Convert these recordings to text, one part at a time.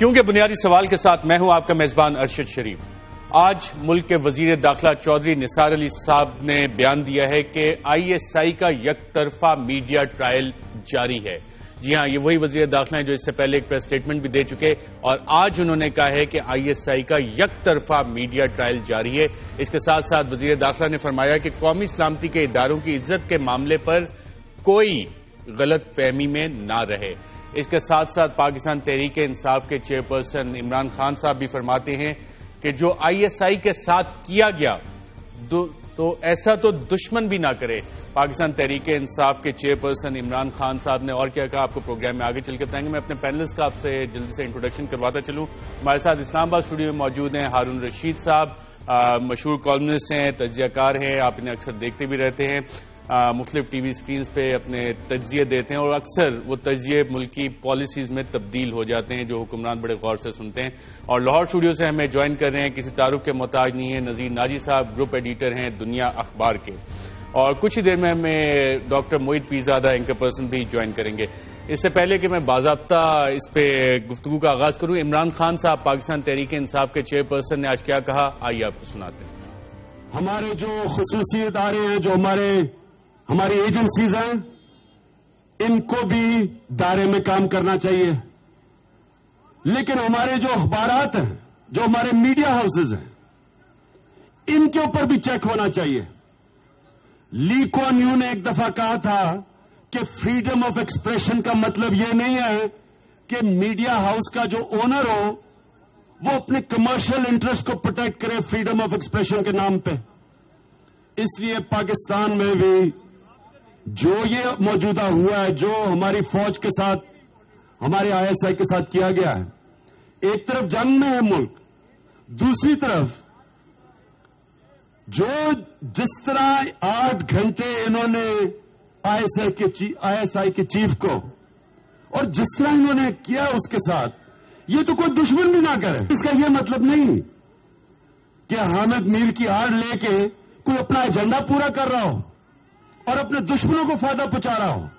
क्योंकि बुनियादी सवाल के साथ मैं हूँ आपका मेजबान अरशद शरीफ। आज मुल्क के वज़ीर दाखिला चौधरी निसार अली साहब ने बयान दिया है कि आईएसआई का यक तरफा मीडिया ट्रायल जारी है। जी हाँ, ये वही वज़ीर दाखिला है जो इससे पहले एक प्रेस स्टेटमेंट भी दे चुके और आज उन्होंने कहा है कि आईएसआई का यक तरफा मीडिया ट्रायल जारी है। इसके साथ साथ वज़ीर दाखिला ने फरमाया कि कौमी सलामती के इदारों की इज़्ज़त के मामले पर कोई गलत फहमी में ना रहे। इसके साथ साथ पाकिस्तान तहरीक इंसाफ के चेयरपर्सन इमरान खान साहब भी फरमाते हैं कि जो आईएसआई के साथ किया गया तो ऐसा तो दुश्मन भी ना करे। पाकिस्तान तहरीक इंसाफ के चेयरपर्सन इमरान खान साहब ने और क्या कहा आपको प्रोग्राम में आगे चल के बताएँगे। मैं अपने पैनलिस्ट का आपसे जल्दी से इंट्रोडक्शन करवाता चलूँ। हमारे साथ इस्लामाबाद स्टूडियो में मौजूद हैं हारून रशीद साहब। मशहूर कॉलमिस्ट हैं, तजियाकार हैं, आप इन्हें अक्सर देखते भी रहते हैं। मुख्तलिफ़ टी वी स्क्रीन पे अपने तजिए देते हैं और अक्सर वो तजिए मुल्की पॉलिसीज़ में तब्दील हो जाते हैं, जो हुक्मरान बड़े गौर से सुनते हैं। और लाहौर स्टूडियो से हमें ज्वाइन कर रहे हैं, किसी तारुफ के मोहताज नहीं है, नजीर नाजी साहब ग्रुप एडिटर हैं दुनिया अखबार के। और कुछ ही देर में हमें doctor Mohit Pirzada anchor person भी ज्वाइन करेंगे। इससे पहले कि मैं बाबा इस पे गुफ्तु का आगाज़ करूँ, इमरान खान साहब, पाकिस्तान तहरीक इंसाफ के चेयरपर्सन ने आज क्या कहा? आइए आपको सुनाते हैं। हमारे जो खसूसी इदारे हैं, जो हमारे हमारी एजेंसीज हैं, इनको भी दायरे में काम करना चाहिए। लेकिन हमारे जो अखबार हैं, जो हमारे मीडिया हाउसेज हैं, इनके ऊपर भी चेक होना चाहिए। ली कॉन यू ने एक दफ़ा कहा था कि फ्रीडम ऑफ़ एक्सप्रेशन का मतलब यह नहीं है कि मीडिया हाउस का जो ओनर हो, वो अपने कमर्शियल इंटरेस्ट को प्रोटेक्ट करे फ्रीडम ऑफ़ एक्सप्रेशन के नाम पे। इसलिए पाकिस्तान में भी जो ये मौजूदा हुआ है, जो हमारी फौज के साथ, हमारे आईएसआई के साथ किया गया है, एक तरफ़ जंग में है मुल्क, दूसरी तरफ़ जो जिस तरह आठ घंटे इन्होंने आईएसआई के आईएसआई के चीफ को, और जिस तरह इन्होंने किया उसके साथ, ये तो कोई दुश्मन भी ना करे। इसका यह मतलब नहीं कि हामिद मीर की आड़ लेके कोई अपना एजेंडा पूरा कर रहा हो। और अपने दुश्मनों को फ़ायदा पहुँचा रहा हूँ।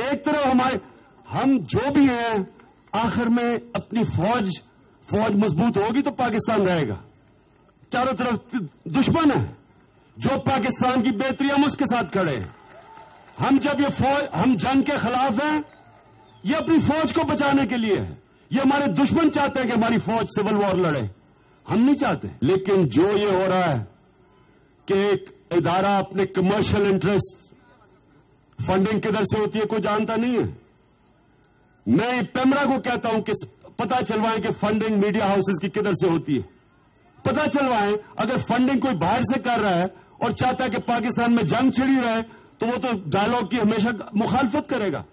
एक तरफ़ हमारे, हम जो भी हैं, आखिर में अपनी फौज फौज मज़बूत होगी तो पाकिस्तान रहेगा। चारों तरफ़ दुश्मन है, जो पाकिस्तान की बेहतरी हम उसके साथ खड़े हैं। हम जब ये फौज, हम जंग के खिलाफ हैं, ये अपनी फौज को बचाने के लिए है। ये हमारे दुश्मन चाहते हैं कि हमारी फौज सिविल वॉर लड़े। हम नहीं चाहते। लेकिन जो ये हो रहा है कि एक इदारा अपने कमर्शियल इंटरेस्ट फंडिंग किधर से होती है, कोई जानता नहीं है। मैं पेमरा को कहता हूँ कि पता चलवाएँ कि फंडिंग मीडिया हाउसेस की किधर से होती है। पता चलवाएँ, अगर फंडिंग कोई बाहर से कर रहा है और चाहता है कि पाकिस्तान में जंग छिड़ी रहे तो वो तो डायलॉग की हमेशा मुखालफत करेगा।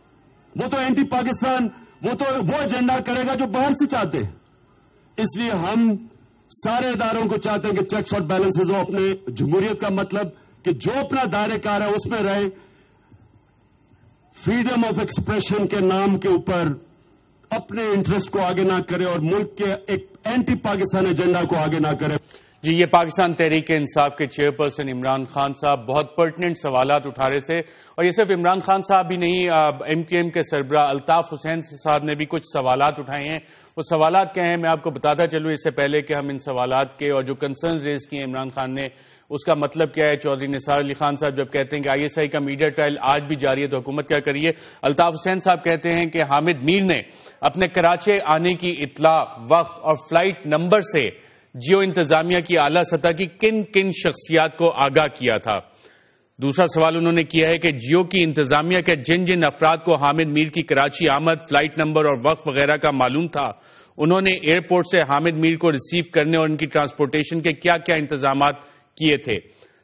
वो तो एंटी पाकिस्तान वो तो वो एजेंडा करेगा जो बाहर से चाहते हैं। इसलिए हम सारे इदारों को चाहते हैं कि चेक्स और बैलेंसेज हो, अपने जमहूरियत का मतलब कि जो अपना दायरे कार है, उसमें रहे फ्रीडम ऑफ़ एक्सप्रेशन के नाम के ऊपर अपने इंटरेस्ट को आगे ना करे और मुल्क के एक एंटी पाकिस्तान एजेंडा को आगे ना करे। जी, ये पाकिस्तान तहरीक इंसाफ के चेयरपर्सन इमरान खान साहब बहुत पर्टनेंट सवाल उठा रहे थे। और ये सिर्फ़ इमरान खान साहब भी नहीं एम के एम के सरबरा अल्ताफ हुसैन साहब ने भी कुछ सवाल उठाए हैं। वो सवाल क्या हैं, मैं आपको बताता चलूँ इससे पहले कि हम इन सवाल के और जो कंसर्न रेज किए इमरान खान ने, उसका मतलब क्या है? चौधरी निसार अली खान साहब जब कहते हैं कि आईएसआई का मीडिया ट्रायल आज भी जारी है तो हुकूमत क्या करिए अल्ताफ हुसैन साहब कहते हैं कि हामिद मीर ने अपने कराचे आने की इतला, वक्त और फ़्लाइट नंबर से जियो इंतजामिया की आला सतह की किन किन शख्सियात को आगाह किया था? दूसरा सवाल उन्होंने किया है कि जियो की इंतजामिया के जिन जिन अफराद को हामिद मीर की कराची आमद, फ़्लाइट नंबर और वक्त वगैरह का मालूम था, उन्होंने एयरपोर्ट से हामिद मीर को रिसीव करने और उनकी ट्रांसपोर्टेशन के क्या क्या इंतज़ाम किए थे?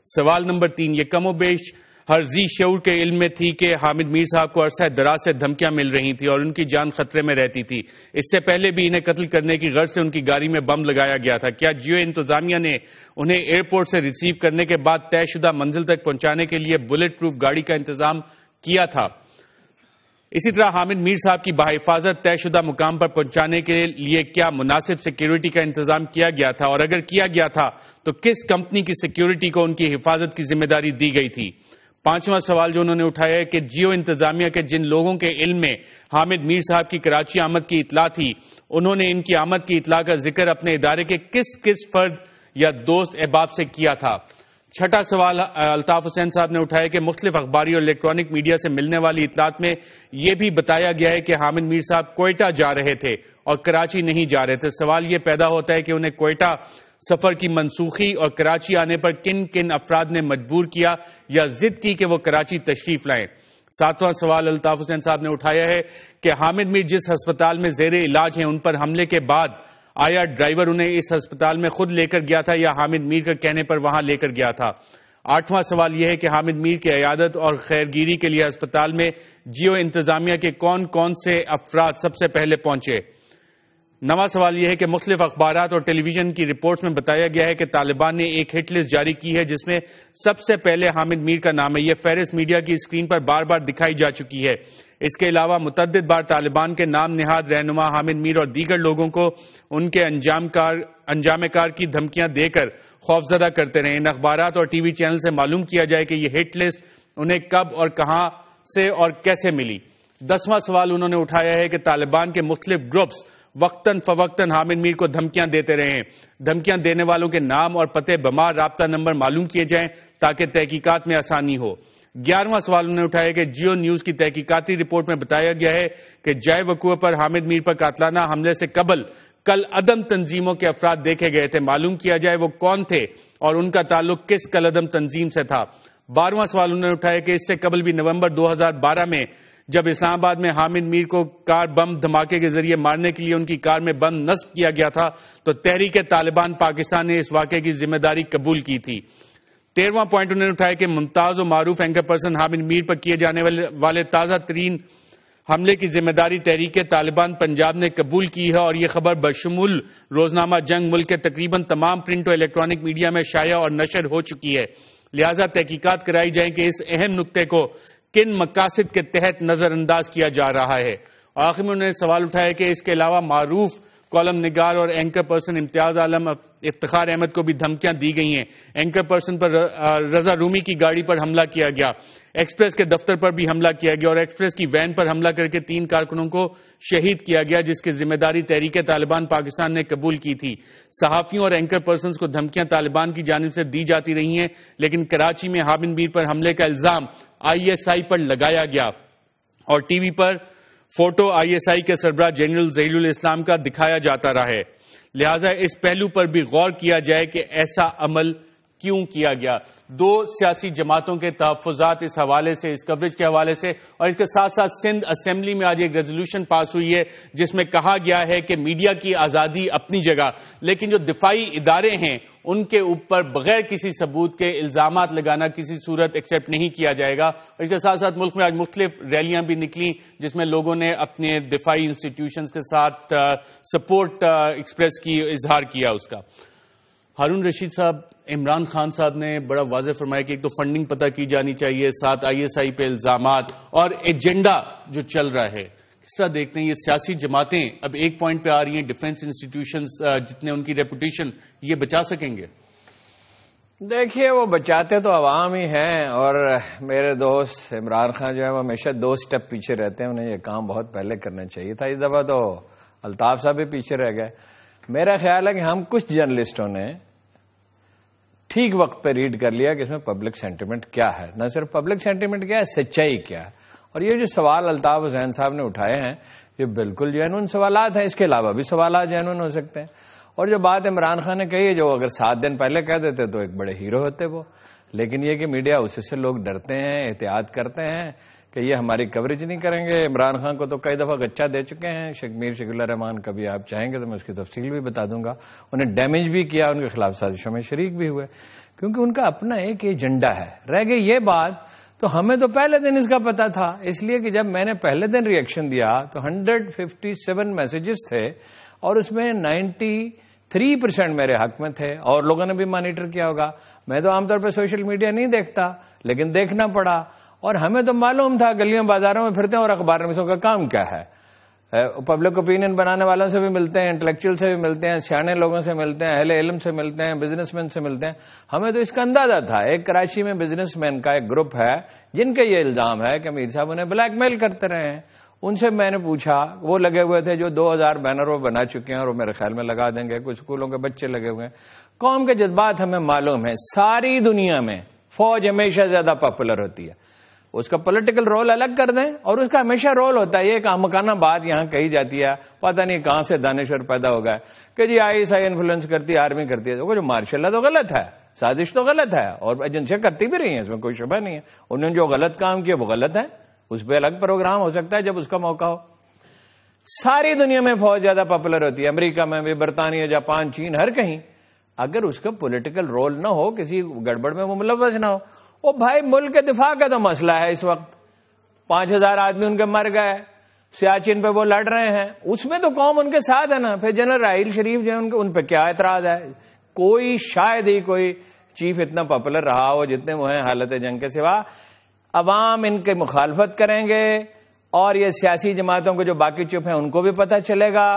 सवाल नंबर तीन, ये कमोबेश हर जी शऊर के इल्म में थी कि हामिद मीर साहब को अरसा दराज से धमकियाँ मिल रही थी और उनकी जान खतरे में रहती थी। इससे पहले भी इन्हें कत्ल करने की गर्ज से उनकी गाड़ी में बम लगाया गया था। क्या जियो इंतजामिया ने उन्हें एयरपोर्ट से रिसीव करने के बाद तयशुदा मंजिल तक पहुँचाने के लिए बुलेट प्रूफ गाड़ी का इंतज़ाम किया था? इसी तरह हामिद मीर साहब की बाहिफाजत तयशुदा मुकाम पर पहुँचाने के लिए क्या मुनासिब सिक्योरिटी का इंतज़ाम किया गया था? और अगर किया गया था तो किस कंपनी की सिक्योरिटी को उनकी हिफाजत की ज़िम्मेदारी दी गई थी? पांचवा सवाल जो उन्होंने उठाया है कि जियो इंतजामिया के जिन लोगों के इल्म में हामिद मीर साहब की कराची आमद की इतला थी, उन्होंने इनकी आमद की इतला का ज़िक्र अपने इदारे के किस किस फर्द या दोस्त अहबाब से किया था? छठा सवाल अल्ताफ हुसैन साहब ने उठाया कि मुख्तलिफ़ अखबारी और इलेक्ट्रॉनिक मीडिया से मिलने वाली इतलात में यह भी बताया गया है कि हामिद मीर साहब कोयटा जा रहे थे और कराची नहीं जा रहे थे। सवाल यह पैदा होता है कि उन्हें कोयटा सफ़र की मनसूखी और कराची आने पर किन किन अफराद ने मजबूर किया या जिद की कि वो कराची तशरीफ़ लाएँ? सातवां सवाल अल्ताफ हुसैन साहब ने उठाया है कि हामिद मीर जिस अस्पताल में जेर इलाज हैं, उन पर हमले के बाद आया ड्राइवर उन्हें इस अस्पताल में खुद लेकर गया था या हामिद मीर के कहने पर वहाँ लेकर गया था? आठवां सवाल यह है कि हामिद मीर की अयादत और खैरगिरी के लिए अस्पताल में जियो इंतजामिया के कौन कौन से अफराद सबसे पहले पहुँचे? नवा सवाल यह है कि मुख्तलिफ़ अखबार और टेलीविज़न की रिपोर्ट्स में बताया गया है कि तालिबान ने एक हिट लिस्ट जारी की है, जिसमें सबसे पहले हामिद मीर का नाम है। यह फेरिस मीडिया की स्क्रीन पर बार बार दिखाई जा चुकी है। इसके अलावा मुतद बार तालिबान के नाम निहाद रहनुमा हामिद मीर और दीगर लोगों को उनके अंजाम कार की धमकियाँ देकर खौफजदा करते रहे। इन अखबार और टीवी चैनल से मालूम किया जाए कि यह हिट लिस्ट उन्हें कब और कहाँ से और कैसे मिली। दसवां सवाल उन्होंने उठाया है कि तालिबान के मुख्तलिफ़ ग्रुप्स वक्तन फवक्तन हामिद मीर को धमकियाँ देते रहे। हैं धमकियाँ देने वालों के नाम और पते बमार रबता नंबर मालूम किए जाएँ ताकि तहकीकात में आसानी हो। ग्यारहवां सवाल उन्होंने उठाया कि जियो न्यूज़ की तहकीकाती रिपोर्ट में बताया गया है कि जय वकूह पर हामिद मीर पर कातलाना हमले से कबल कल अदम तंजीमों के अफराद देखे गए थे। मालूम किया जाए वो कौन थे और उनका ताल्लुक किस कल अदम तंजीम से था। बारहवां सवाल उन्होंने उठाया कि इससे कबल भी नवंबर 2012 में जब इस्लामाबाद में हामिद मीर को कार बम धमाके के ज़रिए मारने के लिए उनकी कार में बम नस्ब किया गया था तो तहरीक तालिबान पाकिस्तान ने इस वाक़े की ज़िम्मेदारी कबूल की थी। तेरहवा पॉइंट उन्होंने उठाया कि मुमताज़ और मारूफ एंकर पर्सन हामिद मीर पर किए जाने वाले, वाले ताज़ा तरीन हमले की ज़िम्मेदारी तहरीक तालिबान पंजाब ने कबूल की है और यह खबर बशमूल रोजनामा जंग मुल्क के तकरीबन तमाम प्रिंट और इलेक्ट्रॉनिक मीडिया में शाया और नशर हो चुकी है। लिहाजा तहकीकत कराई जाए कि इस अहम नुकते को किन मकासद के तहत नजरअंदाज किया जा रहा है? आखिर में उन्होंने सवाल उठाया कि इसके अलावा मारूफ, कॉलम निगार और एंकर पर्सन इम्तियाज़ आलम इफ्तार अहमद को भी धमकियाँ दी गई हैं। एंकर पर्सन पर रजा रूमी की गाड़ी पर हमला किया गया। एक्सप्रेस के दफ्तर पर भी हमला किया गया और एक्सप्रेस की वैन पर हमला करके तीन कारकुनों को शहीद किया गया, जिसकी ज़िम्मेदारी तहरीक तालिबान पाकिस्तान ने कबूल की थी। सहाफियों और एंकर पर्सन को धमकियाँ तालिबान की जानब से दी जाती रही हैं, लेकिन कराची में हाबिन बीर पर हमले का इल्ज़ाम आईएसआई पर लगाया गया और टीवी पर फ़ोटो आईएसआई के सरबरा जनरल जहील इस्लाम का दिखाया जाता रहा है। लिहाजा इस पहलू पर भी गौर किया जाए कि ऐसा अमल क्यों किया गया? दो सियासी जमातों के तहफात इस हवाले से, इस कवरेज के हवाले से, और इसके साथ साथ सिंध असेंबली में आज एक रेजोल्यूशन पास हुई है, जिसमें कहा गया है कि मीडिया की आज़ादी अपनी जगह, लेकिन जो दिफाई इदारे हैं, उनके ऊपर बगैर किसी सबूत के इल्ज़ाम लगाना किसी सूरत एक्सेप्ट नहीं किया जाएगा। और इसके साथ साथ मुल्क में आज मुख्तलिफ़ रैलियाँ भी निकली, जिसमें लोगों ने अपने दिफाई इंस्टीट्यूशन के साथ सपोर्ट एक्सप्रेस की, इजहार किया उसका। हारून रशीद साहब, इमरान खान साहब ने बड़ा वाजे फरमाया कि एक तो फंडिंग पता की जानी चाहिए, साथ आईएसआई पे इल्ज़ाम और एजेंडा जो चल रहा है। किस तरह देखते हैं ये सियासी जमातें? अब एक पॉइंट पे आ रही हैं डिफेंस इंस्टीट्यूशन जितने उनकी रेपुटेशन ये बचा सकेंगे? देखिए, वो बचाते तो अवाम ही हैं और मेरे दोस्त इमरान खान जो है, वो हमेशा दो स्टेप पीछे रहते हैं। उन्हें ये काम बहुत पहले करना चाहिए था। इस दफ़ा तो अल्ताफ साहब भी पीछे रह गए। मेरा ख्याल है कि हम कुछ जर्नलिस्टों ने ठीक वक्त पर रीड कर लिया कि इसमें पब्लिक सेंटिमेंट क्या है। न सिर्फ़ पब्लिक सेंटीमेंट क्या है, सच्चाई क्या है। और ये जो सवाल अल्ताफ हुसैन साहब ने उठाए हैं, ये बिल्कुल जैनून सवाल हैं। इसके अलावा भी सवाल जैनून हो सकते हैं। और जो बात इमरान खान ने कही है, जो अगर सात दिन पहले कह देते तो एक बड़े हीरो होते वो। लेकिन ये कि मीडिया उससे लोग डरते हैं, एहतियात करते हैं कि ये हमारी कवरेज नहीं करेंगे। इमरान खान को तो कई दफ़ा गच्चा दे चुके हैं। शकमीर शकील रहमान, कभी आप चाहेंगे तो मैं उसकी तफसील भी बता दूँगा। उन्हें डैमेज भी किया, उनके खिलाफ साजिशों में शरीक भी हुए। क्योंकि उनका अपना एक एजेंडा है। रह गई ये बात तो हमें तो पहले दिन इसका पता था। इसलिए कि जब मैंने पहले दिन रिएक्शन दिया तो 157 मैसेजेस थे और उसमें 93 परसेंट मेरे हक में थे और लोगों ने भी मॉनिटर किया होगा। मैं तो आमतौर पर सोशल मीडिया नहीं देखता, लेकिन देखना पड़ा। और हमें तो मालूम था गलियों बाजारों में फिरते हैं और अखबार में का काम क्या है। पब्लिक ओपिनियन बनाने वालों से भी मिलते हैं इंटेलेक्चुअल से भी मिलते हैं, सियाने लोगों से मिलते हैं, अहले इलम से मिलते हैं बिजनेसमैन से मिलते हैं। हमें तो इसका अंदाज़ा था। एक कराची में बिजनेसमैन का एक ग्रुप है, जिनके ये इल्ज़ाम है कि मीर साहब उन्हें ब्लैकमेल करते रहे हैं। उनसे मैंने पूछा, वो लगे हुए थे जो 2000 बैनर वो बना चुके हैं और वो मेरे ख्याल में लगा देंगे, कुछ स्कूलों के बच्चे लगे हुए हैं। कौम के जज्बात हमें मालूम है, सारी दुनिया में फौज हमेशा ज़्यादा पॉपुलर होती है। उसका पॉलिटिकल रोल अलग कर दें, और उसका हमेशा रोल होता है। ये एक मकाना बात यहाँ कही जाती है। पता नहीं कहाँ से दानेश्वर पैदा होगा कि जी आई एस आई इन्फ्लुएंस करती है आर्मी करती है तो जो मार्शल तो गलत है, साजिश तो गलत है, और एजेंसियाँ करती भी रही हैं, इसमें कोई शुभ नहीं है। उन्होंने जो गलत काम किया, वो गलत है। उस पर अलग प्रोग्राम हो सकता है जब उसका मौका हो। सारी दुनिया में फौज ज़्यादा पॉपुलर होती है। अमेरिका में भी, बरतानिया, जापान, चीन, हर कहीं। अगर उसका पॉलिटिकल रोल ना हो, किसी गड़बड़ में वो मुलवस ना हो। वो भाई मुल्क के दिफा का तो मसला है इस वक्त। पाँच हज़ार आदमी उनके मर गए, सियाचिन पे वो लड़ रहे हैं। उसमें तो कौम उनके साथ है ना। फिर जनरल राहिल शरीफ जो है, उनके उन पर क्या एतराज़ है? कोई शायद ही कोई चीफ इतना पॉपुलर रहा हो जितने वो हैं हालत जंग के सिवा। अवाम इनके मुखालफत करेंगे और ये सियासी जमातों को जो बाकी चुप हैं, उनको भी पता चलेगा।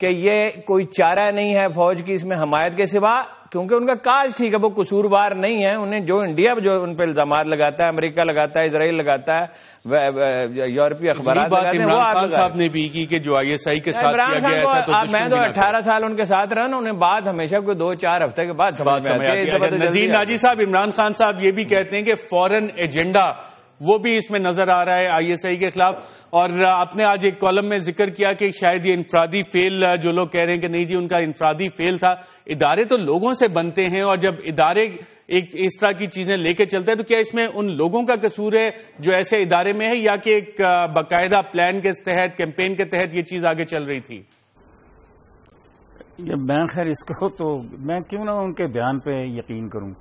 कि ये कोई चारा नहीं है फौज की इसमें हमायत के सिवा क्योंकि उनका काज ठीक है वो कसूरवार नहीं है। उन्हें जो इंडिया जो उन पर इल्ज़ाम लगाता है अमेरिका लगाता है इसराइल लगाता है यूरोपीय अखबार साहब ने भी की कि जो आईएसआई के साथ किया गया ऐसा तो मैं तो अठारह साल उनके साथ रहा ना उन्हें बात हमेशा कोई दो चार हफ़्ते के बाद समझ में नजीर नाजी साहब इमरान खान साहब ये भी कहते हैं कि फॉरन एजेंडा वो भी इसमें नज़र आ रहा है आईएसआई के खिलाफ। और आपने आज एक कॉलम में ज़िक्र किया कि शायद ये इंफरादी फेल जो लोग कह रहे हैं कि नहीं जी, उनका इंफरादी फेल था। इदारे तो लोगों से बनते हैं और जब इदारे एक, इस तरह की चीज़ें लेके चलते हैं तो क्या इसमें उन लोगों का कसूर है जो ऐसे इदारे में है, या कि एक बाकायदा प्लान के तहत कैंपेन के तहत ये चीज़ आगे चल रही थी? मैं खैर इसको तो मैं क्यों ना उनके बयान पे यकीन करूँ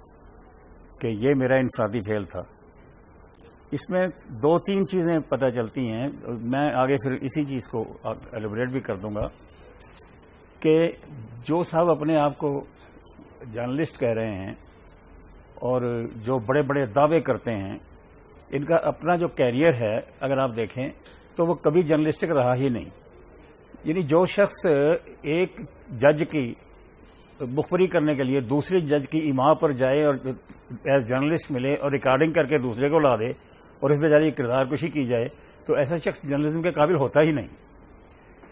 कि ये मेरा इंफरादी फेल था। इसमें दो तीन चीज़ें पता चलती हैं। मैं आगे फिर इसी चीज़ को एलिब्रेट भी कर दूँगा कि जो साहब अपने आप को जर्नलिस्ट कह रहे हैं और जो बड़े बड़े दावे करते हैं, इनका अपना जो कैरियर है, अगर आप देखें तो वो कभी जर्नलिस्टिक रहा ही नहीं। यानी जो शख्स एक जज की मुखबरी करने के लिए दूसरे जज की इमा पर जाए और एज जर्नलिस्ट मिले और रिकॉर्डिंग करके दूसरे को ला दे और इस बेचारी किरदार कुशी की जाए तो ऐसा शख्स जर्नलिज्म के काबिल होता ही नहीं।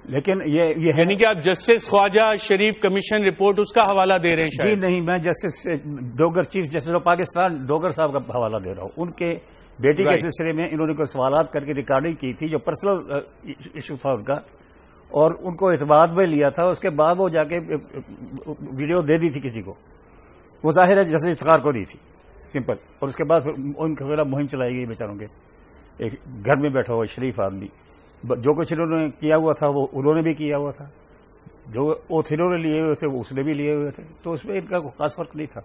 लेकिन ये ये यानी कि आप justice Khawaja Sharif commission report उसका हवाला दे रहे हैं जी नहीं मैं justice Dogar chief justice of Pakistan Dogar साहब का हवाला दे रहा हूँ। उनके बेटी के सिलसिले में इन्होंने कुछ सवाल करके रिकॉर्डिंग की थी जो पर्सनल इशू था उनका। और उनको इतबाद में लिया था उसके बाद वो जाके वीडियो दे दी थी किसी को। वो ज़ाहिर है जस्टिस इफ्तार को दी थी। सिंपल। और उसके बाद फिर उनके खिलाफ मुहिम चलाई गई बेचारों के। एक घर में बैठा हुआ शरीफ आदमी। जो कुछ इन्होंने किया हुआ था, वो उन्होंने भी किया हुआ था। जो ओथिलों ने लिए हुए थे, वो उसने भी लिए हुए थे। तो उसमें इनका कोई खास फ़र्क नहीं था।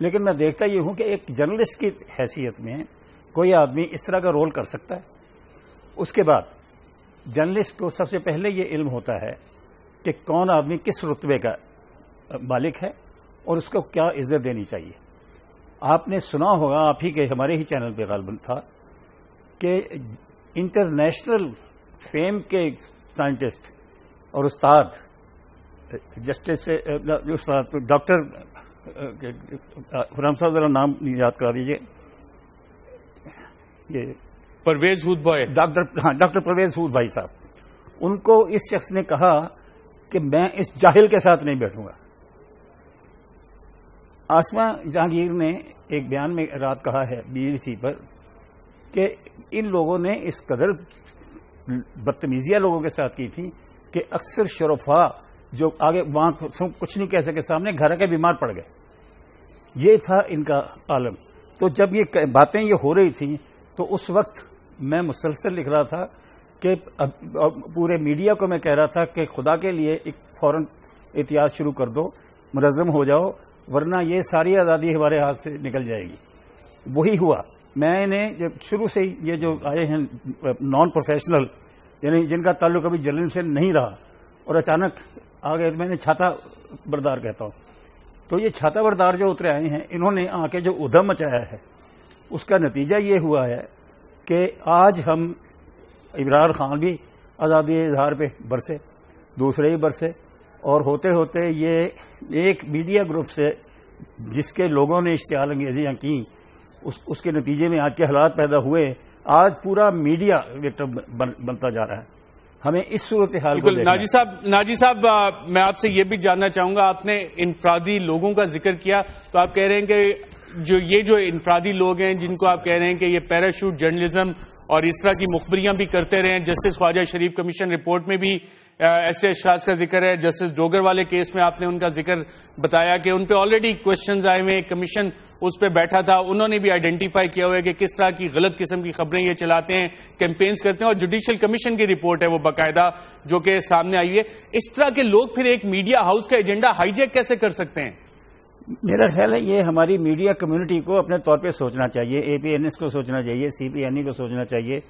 लेकिन मैं देखता ये हूँ कि एक जर्नलिस्ट की हैसियत में कोई आदमी इस तरह का रोल कर सकता है। उसके बाद, जर्नलिस्ट को सबसे पहले ये इल्म होता है कि कौन आदमी किस रुतबे का मालिक है और उसको क्या इज़्ज़त देनी चाहिए। आपने सुना होगा आप ही के हमारे ही चैनल पे गालबन था कि इंटरनेशनल फेम के साइंटिस्ट और उस्ताद जस्टिस डॉक्टर खुराम साहब जरा नाम याद करा दीजिए। ये परवेज हूद भाई डॉक्टर हाँ डॉक्टर परवेज हूद भाई साहब। उनको इस शख्स ने कहा कि मैं इस जाहिल के साथ नहीं बैठूँगा। आसमा जहांगीर ने एक बयान में रात कहा है बीबीसी पर कि इन लोगों ने इस कदर बदतमीजिया लोगों के साथ की थी कि अक्सर शरफा जो आगे वहाँ कुछ नहीं कह सके सामने घर के बीमार पड़ गए। ये था इनका आलम। तो जब ये बातें ये हो रही थी तो उस वक्त मैं मुसलसल लिख रहा था कि पूरे मीडिया को मैं कह रहा था कि खुदा के लिए एक फ़ौरन एहतियात शुरू कर दो मुनजम हो जाओ वरना ये सारी आज़ादी हमारे हाथ से निकल जाएगी। वही हुआ। मैंने जब शुरू से ये जो आए हैं नॉन प्रोफेशनल यानी जिनका ताल्लुक अभी जलन से नहीं रहा, और अचानक आ गए मैंने छाता बरदार कहता हूँ। तो ये छाता बरदार जो उतरे आए हैं, इन्होंने आके जो उधम मचाया है, उसका नतीजा ये हुआ है कि आज हम इमरान खान भी आज़ादी इजहार पे बरसे, दूसरे ही बरसे, और होते होते ये एक मीडिया ग्रुप से जिसके लोगों ने इश्तिहार अंगेजियाँ की उस, उसके नतीजे में आज के हालात पैदा हुए आज पूरा मीडिया बन, बनता जा रहा है। हमें इस सूरत हाल को नाजी साहब नाजी साहब मैं आपसे ये भी जानना चाहूँगा आपने इनफरादी लोगों का ज़िक्र किया तो आप कह रहे हैं कि जो ये जो इनफरादी लोग हैं जिनको आप कह रहे हैं कि ये पैराशूट जर्नलिज्म और इस तरह की मुखबरियाँ भी करते रहे justice Khawaja Sharif commission report में भी ऐसे अशास का ज़िक्र है। जस्टिस जोगर वाले केस में आपने उनका ज़िक्र बताया कि उन पर ऑलरेडी क्वेश्चन आए हुए कमीशन उस पर बैठा था। उन्होंने भी आइडेंटिफाई किया हुआ है कि किस तरह की गलत किस्म की खबरें ये चलाते हैं कैंपेन्स करते हैं और जुडिशियल कमीशन की रिपोर्ट है वो बाकायदा, जो कि सामने आई है। इस तरह के लोग फिर एक मीडिया हाउस का एजेंडा हाईजेक कैसे कर सकते हैं? मेरा ख्याल है ये हमारी मीडिया कम्युनिटी को अपने तौर पे सोचना चाहिए एपीएनएस को सोचना चाहिए सीपीएनई को सोचना चाहिए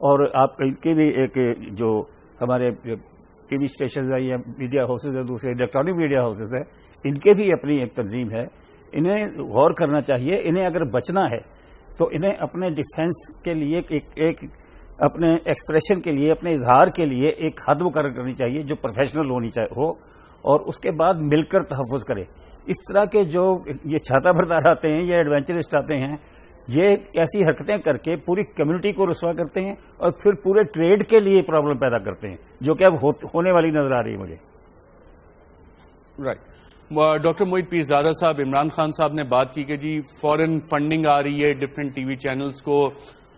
और आप इनके भी एक जो हमारे टीवी स्टेशन है या मीडिया हाउसेज है दूसरे इलेक्ट्रॉनिक मीडिया हाउसेज है इनके भी अपनी एक तंजीम है। इन्हें गौर करना चाहिए इन्हें अगर बचना है तो इन्हें अपने डिफेंस के लिए एक, एक अपने एक्सप्रेशन के लिए अपने इजहार के लिए एक हद मुकर करनी चाहिए जो प्रोफेशनल होनी चाहिए हो और उसके बाद मिलकर तहफ़ करे। इस तरह के जो ये छाता बरदार आते हैं ये एडवेंचरिस्ट आते हैं ये ऐसी हरकतें करके पूरी कम्युनिटी को रसवा करते हैं और फिर पूरे ट्रेड के लिए प्रॉब्लम पैदा करते हैं जो कि अब हो, होने वाली नज़र आ रही है मुझे। राइट डॉक्टर मोहित पीरजादा साहब इमरान खान साहब ने बात की कि जी फॉरेन फंडिंग आ रही है डिफरेंट टीवी चैनल्स को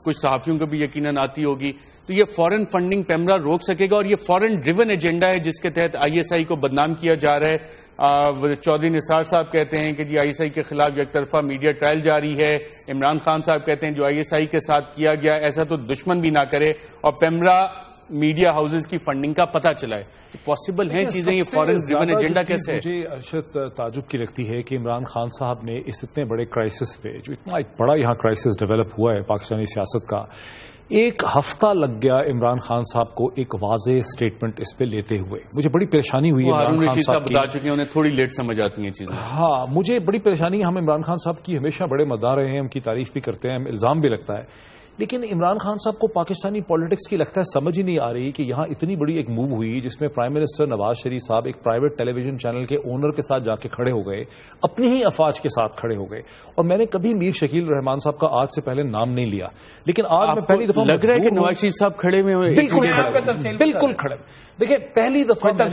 कुछ सहाफियों को भी यकीनन आती होगी। तो ये फॉरेन फंडिंग पेमरा रोक सकेगा और ये फॉरेन ड्रिवन एजेंडा है जिसके तहत आईएसआई को बदनाम किया जा रहा है। चौधरी निसार साहब कहते हैं कि जी आईएसआई के खिलाफ एक तरफा मीडिया ट्रायल जारी है। इमरान खान साहब कहते हैं जो आईएसआई के साथ किया गया ऐसा तो दुश्मन भी ना करे और पेमरा मीडिया हाउसेज की फंडिंग का पता चला है पॉसिबल है चीज़ें ये फॉरेन ड्रिवन एजेंडा कैसे मुझे अरशद ताजुब की लगती है कि इमरान खान साहब ने इस इतने बड़े क्राइसिस पे जो इतना एक बड़ा यहाँ क्राइसिस डेवलप हुआ है पाकिस्तानी सियासत का एक हफ़्ता लग गया इमरान खान साहब को एक वाजे स्टेटमेंट इस पे लेते हुए। मुझे बड़ी परेशानी हुई है साहब बता चुके हैं उन्हें थोड़ी लेट समझ आती है चीज़ें। हाँ मुझे बड़ी परेशानी हम इमरान खान साहब की हमेशा बड़े मदा रहे हैं उनकी तारीफ़ भी करते हैं इल्ज़ाम भी लगता है। लेकिन इमरान खान साहब को पाकिस्तानी पॉलिटिक्स की लगता है समझ ही नहीं आ रही कि यहाँ इतनी बड़ी एक मूव हुई जिसमें प्राइम मिनिस्टर नवाज़ शरीफ साहब एक प्राइवेट टेलीविज़न चैनल के ओनर के साथ जाके खड़े हो गए अपनी ही अफवाज के साथ खड़े हो गए। और मैंने कभी मीर शकील रहमान साहब का आज से पहले नाम नहीं लिया। लेकिन आज मैं पहली दफ़ा लग रहा है कि नवाज़ शरीफ साहब खड़े हुए बिल्कुल बिल्कुल खड़े। देखिए पहली दफ़ा तो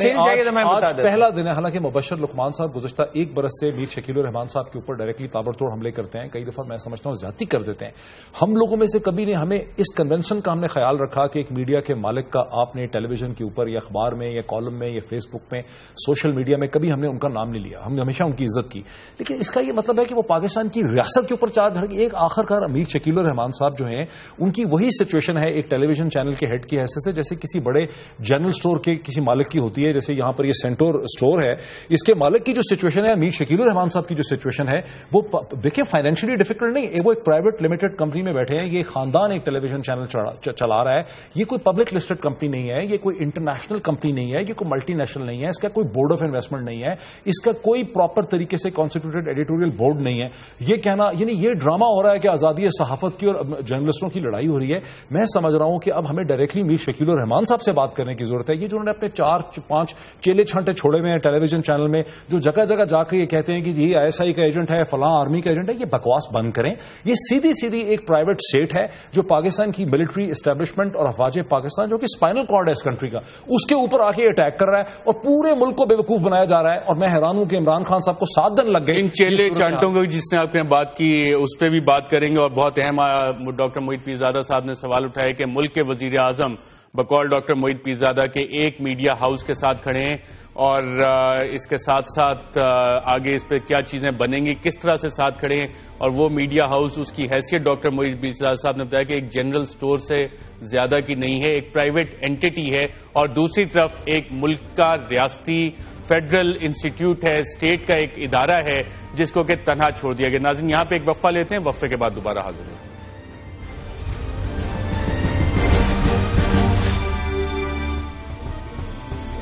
पहला दिन है हालाँकि मुबशर लुकमान साहब गुजशत एक बरस से मीर शकील रहमान साहब के ऊपर डायरेक्टली ताबड़तोड़ हमले करते हैं। कई दफ़ा मैं समझता हूँ ज़्यादा कर देते हैं। हम लोगों में से कभी ने हमें इस कन्वेंशन का हमने ख्याल रखा कि एक मीडिया के मालिक का आपने टेलीविज़न के ऊपर या अखबार में या कॉलम में या फेसबुक में सोशल मीडिया में कभी हमने उनका नाम नहीं लिया। हमने हमेशा उनकी इज़्ज़त की। लेकिन इसका यह मतलब है कि वो पाकिस्तान की रियासत के ऊपर चार धड़ एक आखिरकार अमीर शकील रहमान साहब जो हैं, उनकी वही सिचुएशन है, एक टेलीविज़न चैनल के हेड की हैसियत से, जैसे किसी बड़े जनरल स्टोर के किसी मालिक की होती है, जैसे यहाँ पर यह सेंटोर स्टोर है। इसके मालिक की जो सिचुएशन है, अमीर शकील रहमान साहब की जो सिचुएशन है, वो देखिए फाइनेंशियली डिफ़िकल्ट नहीं, वो एक प्राइवेट लिमिटेड कंपनी में बैठे हैं, ये खानदान एक टेलीविज़न चैनल चला रहा है। ये कोई पब्लिक लिस्टेड कंपनी नहीं है, ये कोई इंटरनेशनल कंपनी नहीं है, ये कोई मल्टीनेशनल नहीं है, इसका कोई बोर्ड ऑफ़ इन्वेस्टमेंट नहीं है, इसका कोई प्रॉपर तरीके से कॉन्स्टिट्यूटेड एडिटोरियल बोर्ड नहीं है। ये कहना, यानी ये ड्रामा हो रहा है कि आज़ादी सहाफत की और जर्नलिस्टों की लड़ाई हो रही है। मैं समझ रहा हूँ कि अब हमें डायरेक्टली मीर शकील रहमान साहब से बात करने की ज़रूरत है। ये जो उन्होंने अपने चार, पाँच चेले छंटे छोड़े हुए हैं टेलीविज़न चैनल में, जो जगह जगह जाकर ये कहते हैं कि ये आईएसआई का एजेंट है, फलां आर्मी का एजेंट है, ये बकवास बंद करें। ये सीधी सीधी एक प्राइवेट सेट है जो पाकिस्तान की मिलिट्री एस्टेब्लिशमेंट और अफवाज पाकिस्तान जो कि स्पाइनल कॉर्ड है इस कंट्री का उसके ऊपर आके अटैक कर रहा है और पूरे मुल्क को बेवकूफ़ बनाया जा रहा है। और मैं हैरान हूँ कि इमरान खान साहब को सात दिन लग गए इन चेले चांटों को जिसने आपने बात की उस पर भी बात करेंगे। और बहुत अहम डॉक्टर मोहित पीरजादा साहब ने सवाल उठाया कि मुल्क के वज़ीर आज़म बकौल डॉक्टर मोहित पीरजादा के एक मीडिया हाउस के साथ खड़े हैं। और इसके साथ साथ आगे इस पर क्या चीज़ें बनेंगी, किस तरह से साथ खड़े हैं, और वो मीडिया हाउस उसकी हैसियत डॉक्टर मोहित बिसाद साहब ने बताया कि एक जनरल स्टोर से ज़्यादा की नहीं है, एक प्राइवेट एंटिटी है, और दूसरी तरफ़ एक मुल्क का रियासती फेडरल इंस्टीट्यूट है स्टेट का एक इदारा है, जिसको कि तनहा छोड़ दिया गया। नाजिन, यहाँ पे एक वफ़ा लेते हैं, वफ़े के बाद दोबारा हाजिर होते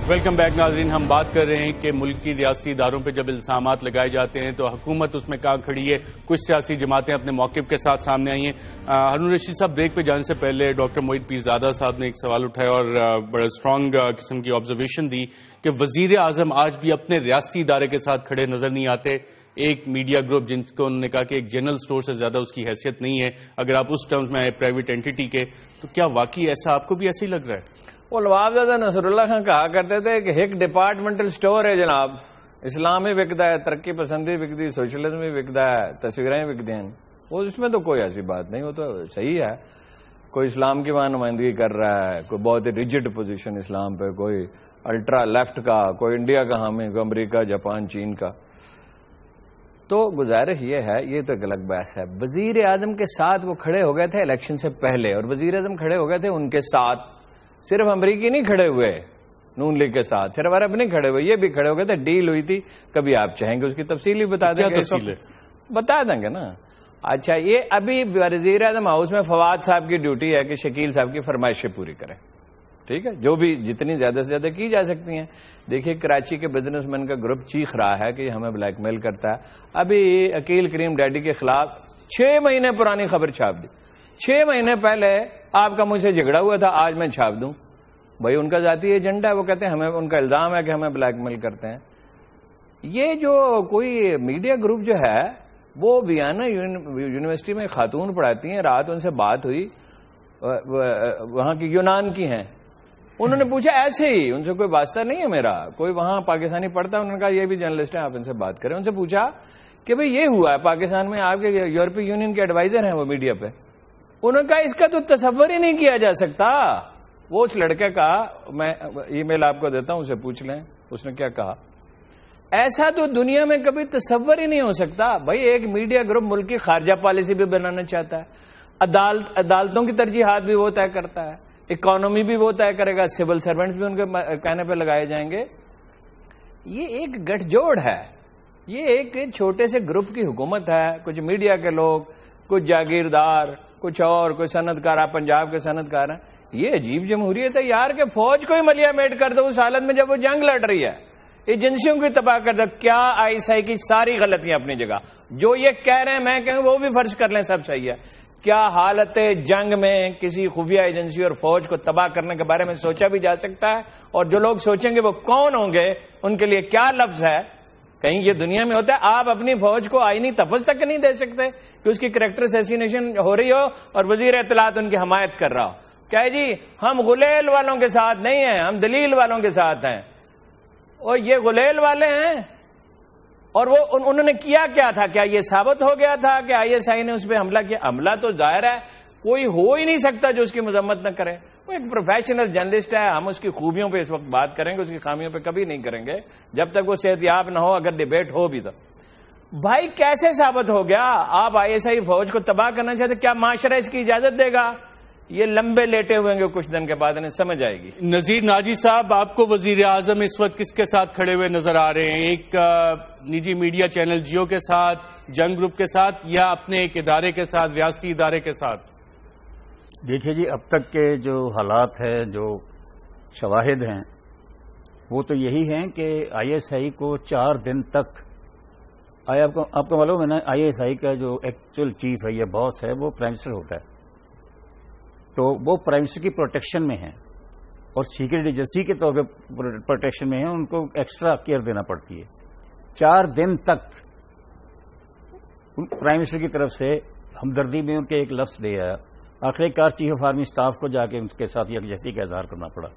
वेलकम बैक नाजरीन, हम बात कर रहे हैं कि मुल्क की रियासी इदारों पर जब इल्ज़ाम लगाए जाते हैं तो हुकूमत उसमें कहाँ खड़ी है? कुछ सियासी जमातें अपने मौकफ के साथ सामने आई हैं। हरून रशीद साहब, ब्रेक पे जाने से पहले डॉक्टर मोहित पीरजादा साहब ने एक सवाल उठाया और बड़ा स्ट्रांग किस्म की ऑब्जर्वेशन दी कि वज़ीर आज़म आज भी अपने रियाती इदारे के साथ खड़े नज़र नहीं आते। एक मीडिया ग्रुप जिनको उन्होंने कहा कि एक जनरल स्टोर से ज़्यादा उसकी हैसियत नहीं है। अगर आप उस टर्म्स में आए प्राइवेट एंटिटी के तो क्या वाकई ऐसा आपको भी ऐसे ही लग रहा है? वो लवाबजादा नसरुल्ला खान कहा करते थे कि एक डिपार्टमेंटल स्टोर है जनाब। इस्लाम ही बिकता है, तरक्की पसंदी विकती सोशलिज्म ही बिकता है, तस्वीरें विकती हैं। वो इसमें तो कोई ऐसी बात नहीं, वो तो सही है। कोई इस्लाम की वहाँ नुमाइंदगी कर रहा है, कोई बहुत ही रिजिड पोजीशन इस्लाम पे, कोई अल्ट्रा लेफ़्ट का, कोई इंडिया का हामी, कोई अमरीका, जापान, चीन का। तो गुजारिश ये है, ये तो एक अलग बहस है। वज़ीर आज़म के साथ वो खड़े हो गए थे इलेक्शन से पहले, और वज़ीर आज़म खड़े हो गए थे उनके साथ। सिर्फ़ अमरीकी नहीं खड़े हुए नून लीग के साथ सिर्फ़ अरब नहीं खड़े हुए ये भी खड़े हो गए थे डील हुई थी कभी आप चाहेंगे उसकी तफसील भी बता देंगे तो बता देंगे ना। अच्छा ये अभी वज़ीर आज़म हाउस में फवाद साहब की ड्यूटी है कि शकील साहब की फरमाइशें पूरी करें। ठीक है? जो भी जितनी ज़्यादा से ज़्यादा की जा सकती हैं। देखिए कराची के बिजनेसमैन का ग्रुप चीख रहा है कि हमें ब्लैकमेल करता है। अभी अकील करीम डैडी के खिलाफ छह महीने पुरानी खबर छाप दी। छह महीने पहले आपका मुझसे झगड़ा हुआ था, आज मैं छाप दूँ। भाई, उनका जाती एजेंडा है, वो कहते हैं, हमें, उनका इल्ज़ाम है कि हमें ब्लैकमेल करते हैं। ये जो कोई मीडिया ग्रुप जो है, वो बियाना यूनिवर्सिटी में खातून पढ़ाती हैं, रात उनसे बात हुई वहाँ की यूनान की हैं। उन्होंने पूछा, ऐसे ही, उनसे कोई वास्ता नहीं है मेरा? कोई वहाँ पाकिस्तानी पढ़ता है? उन्होंने कहा, ये भी जर्नलिस्ट है, आप इनसे बात करें। उनसे पूछा कि, भाई, ये हुआ है, पाकिस्तान में आपके यूरोपीय यूनियन के एडवाइजर हैं वो मीडिया पे? उन्होंने कहा इसका तो तस्वर ही नहीं किया जा सकता। वो उस लड़के का, मैं ईमेल आपको देता हूँ, उसे पूछ लें, उसने क्या कहा? ऐसा तो दुनिया में कभी तस्वर ही नहीं हो सकता। भाई, एक मीडिया ग्रुप मुल्क की खारजा पॉलिसी भी बनाना चाहता है। अदालत, अदालतों की तरजीहत भी वो तय करता है। इकोनॉमी भी वो तय करेगा, सिविल सर्वेंट्स भी उनके कहने पर लगाए जाएँगे। ये एक गठजोड़ है। ये एक छोटे से ग्रुप की हुकूमत है। कुछ मीडिया के लोग, कुछ जागीरदार कुछ और, कोई सनतकार, आप पंजाब के सनतकार हैं। ये अजीब जमहूरियत है यार के फौज को ही मलिया मेट कर दो, उस हालत में जब वो जंग लड़ रही है। एजेंसियों की तबाह कर दो, क्या आईएसआई की सारी गलतियाँ अपनी जगह? जो ये कह रहे हैं, मैं कहूँ, वो भी फ़र्ज़ कर लें, सब सही है। क्या हालत जंग में किसी खुफिया एजेंसी और फौज को तबाह करने के बारे में सोचा भी जा सकता है? और जो लोग सोचेंगे वो कौन होंगे? उनके लिए क्या लफ्ज है? कहीं ये दुनिया में होता है आप अपनी फौज को आईनी तफज तक नहीं दे सकते कि उसकी करेक्टर असेसिनेशन हो रही हो और वज़ीर इतलात उनकी हमायत कर रहा हो। क्या है जी? हम गुलेल वालों के साथ नहीं हैं हम दलील वालों के साथ हैं। और ये गुलेल वाले हैं और वो उन, उन्होंने किया क्या था? क्या ये साबित हो गया था? कि आईएसआई ने उस पर हमला किया? हमला तो ज़ाहिर है कोई हो ही नहीं सकता जो उसकी मजम्मत न करे। वो एक प्रोफेशनल जर्नलिस्ट है, हम उसकी खूबियों पे इस वक्त बात करेंगे, उसकी खामियों पे कभी नहीं करेंगे। जब तक वो सेहतियाब ना हो, अगर डिबेट हो भी तो। भाई, कैसे साबित हो गया? आप आईएसआई फौज को तबाह करना चाहते क्या माशरा इसकी इजाज़त देगा? ये लंबे लेटे हुए कुछ दिन के बाद इन्हें समझ आएगी। नजीर नाजी साहब, आपको वज़ीर आज़म इस वक्त किसके साथ खड़े हुए नज़र आ रहे हैं? एक निजी मीडिया चैनल जियो के साथ, जंग ग्रुप के साथ, या अपने एक इदारे के साथ रियासी इदारे के साथ? देखिए जी, अब तक के जो हालात है, जो शवाहिद हैं, वो तो यही हैं कि आईएसआई को चार दिन तक आए आपको आपको मालूम है ना आईएसआई का जो एक्चुअल चीफ है, या बॉस है, वो प्राइम मिनिस्टर होता है। तो वो प्राइम मिनिस्टर की प्रोटेक्शन में है। और सीक्रेट एजेंसी के तौर पर प्रोटेक्शन में है, उनको एक्स्ट्रा केयर देना पड़ती है। चार दिन तक प्राइम मिनिस्टर की तरफ़ से हमदर्दी में उनके एक लफ्ज दिया आखिरकार चीफ ऑफ़ आर्मी स्टाफ को जाके उनके साथ यकजहती का इजहार करना पड़ा।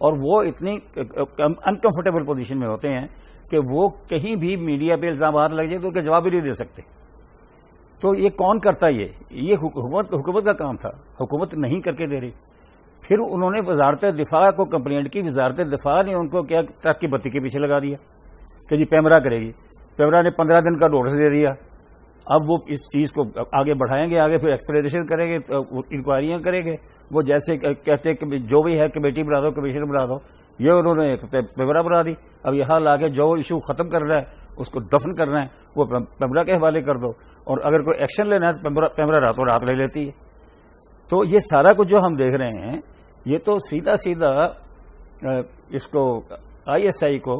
और वो इतनी अनकंफर्टेबल पोजीशन में होते हैं कि वो कहीं भी मीडिया पे इल्ज़ाम लग जाए तो उनका जवाब ही नहीं दे सकते। तो ये कौन करता ये? ये हुकूमत हुकूमत का काम था। हुकूमत नहीं करके दे रही। फिर उन्होंने वजारत दिफा को कंप्लेंट की वजारत दिफा ने उनको क्या, ट्रक की बत्ती के पीछे लगा दिया कि जी पैमरा करेगी। पैमरा ने पंद्रह दिन का नोटिस दे दिया। अब वो इस चीज़ को आगे बढ़ाएँगे, आगे फिर एक्सप्लेनेशन करेंगे तो इंक्वायरियाँ करेंगे। वो जैसे कहते कि जो भी है कमेटी बना दो कमीशन बना दो, ये उन्होंने एक पेमरा बना दी। अब यहाँ लाके जो इशू खत्म करना है, उसको दफन करना है, वो पेमरा के हवाले कर दो। और अगर कोई एक्शन लेना है तो पेमरा रातों रात ले लेती है। तो ये सारा कुछ जो हम देख रहे हैं, ये तो सीधा सीधा इसको आईएसआई को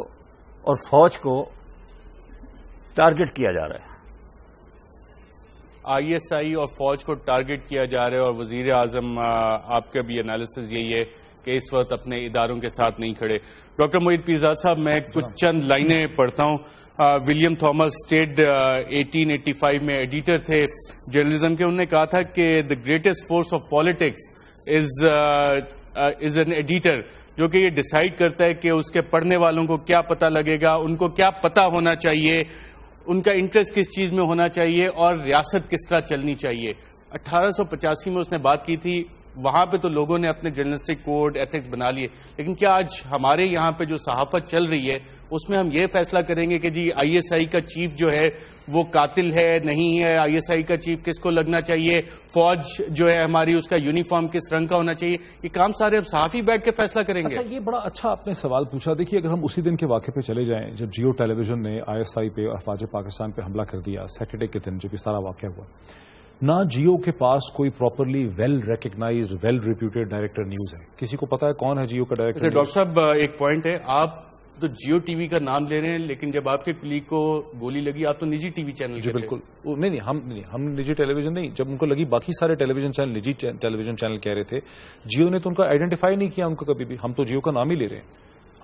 और फौज को टारगेट किया जा रहा है। आईएसआई और फौज को टारगेट किया जा रहा है और वज़ीर आज़म आपका भी एनालिसिस यही है कि इस वक्त अपने इदारों के साथ नहीं खड़े। डॉक्टर मोहित पीरजाद साहब, मैं कुछ चंद लाइनें पढ़ता हूँ। विलियम थॉमस स्टेट 1885 में एडिटर थे जर्नलिज्म के। उन्होंने कहा था कि the greatest force of politics is is an editor जो कि ये डिसाइड करता है कि उसके पढ़ने वालों को क्या पता लगेगा, उनको क्या पता होना चाहिए। उनका इंटरेस्ट किस चीज़ में होना चाहिए और रियासत किस तरह चलनी चाहिए? 1885 में उसने बात की थी वहाँ पे तो लोगों ने अपने जर्नलिस्टिक कोड एथिक्स बना लिए। लेकिन क्या आज हमारे यहाँ पे जो सहाफत चल रही है, उसमें हम ये फैसला करेंगे कि जी आईएसआई का चीफ जो है, वो कातिल है, नहीं है? आईएसआई का चीफ किसको लगना चाहिए? फौज जो है हमारी, उसका यूनिफॉर्म किस रंग का होना चाहिए? ये काम सारे अब सहाफी बैठ के फैसला करेंगे। अच्छा ये बड़ा अच्छा आपने सवाल पूछा। देखिए, अगर हम उसी दिन के वाक्य पे चले जाएँ, जब जियो टेलीविज़न ने आईएसआई पे अफवाज पाकिस्तान पे हमला कर दिया, सैटरडे के दिन, जो कि सारा वाक्य हुआ ना जियो के पास कोई properly well recognise well reputed director news है। किसी को पता है कौन है जियो का डायरेक्टर डॉक्टर साहब एक पॉइंट है आप तो जियो टीवी का नाम ले रहे हैं लेकिन जब आपके कुलीग को गोली लगी आप तो निजी टीवी चैनल जी बिल्कुल। नहीं नहीं हम नहीं हम निजी टेलीविज़न नहीं जब उनको लगी बाकी सारे टेलीविज़न चैनल निजी टेलीविज़न चैनल कह रहे थे जियो ने तो उनका आइडेंटिफाई नहीं किया उनको कभी भी हम तो जियो का नाम ही ले रहे हैं।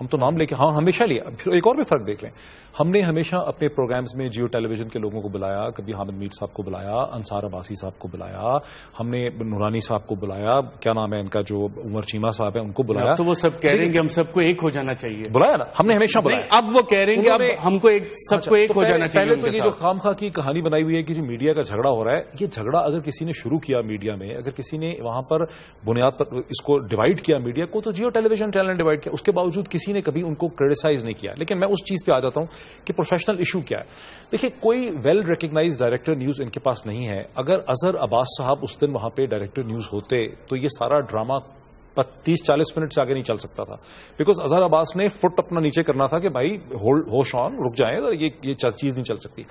हम तो नाम लेके हाँ हमेशा लिया फिर एक और भी फ़र्क देख लें। हमने हमेशा अपने प्रोग्राम्स में जियो टेलीविज़न के लोगों को बुलाया कभी हामिद मीर साहब को बुलाया अंसार अबासी साहब को बुलाया हमने नूरानी साहब को बुलाया क्या नाम है इनका जो उमर चीमा साहब है उनको बुलाया। तो वो सब कह रहे हैं कि हम सबको एक हो जाना चाहिए। बुलाया ना? हमने हमेशा बुलाया। अब वो कह रहे हैं कि अब हमको एक सबको एक हो जाना चाहिए पहले तो ये जो खाम खा की कहानी बनाई हुई है कि मीडिया का झगड़ा हो रहा है ये झगड़ा अगर किसी ने शुरू किया मीडिया में अगर किसी ने वहाँ पर बुनियाद पर इसको डिवाइड किया मीडिया को तो जियो टेलीविज़न चैनल डिवाइड किया। उसके बावजूद किसी ने कभी उनको क्रिटिसाइज नहीं किया। लेकिन मैं उस चीज़ पे आ जाता हूँ कि प्रोफेशनल इशू क्या है। देखिए, कोई वेल रिकग्नाइज डायरेक्टर न्यूज़ इनके पास नहीं है। अगर अजहर अब्बास साहब उस दिन वहाँ पर डायरेक्टर न्यूज़ होते तो ये सारा ड्रामा तीस चालीस मिनट से आगे नहीं चल सकता था। बिकॉज़ अजहर अब्बास ने फुट अपना नीचे करना था कि भाई होश ऑन रुक जाए, ये ये चीज़ नहीं चल सकती।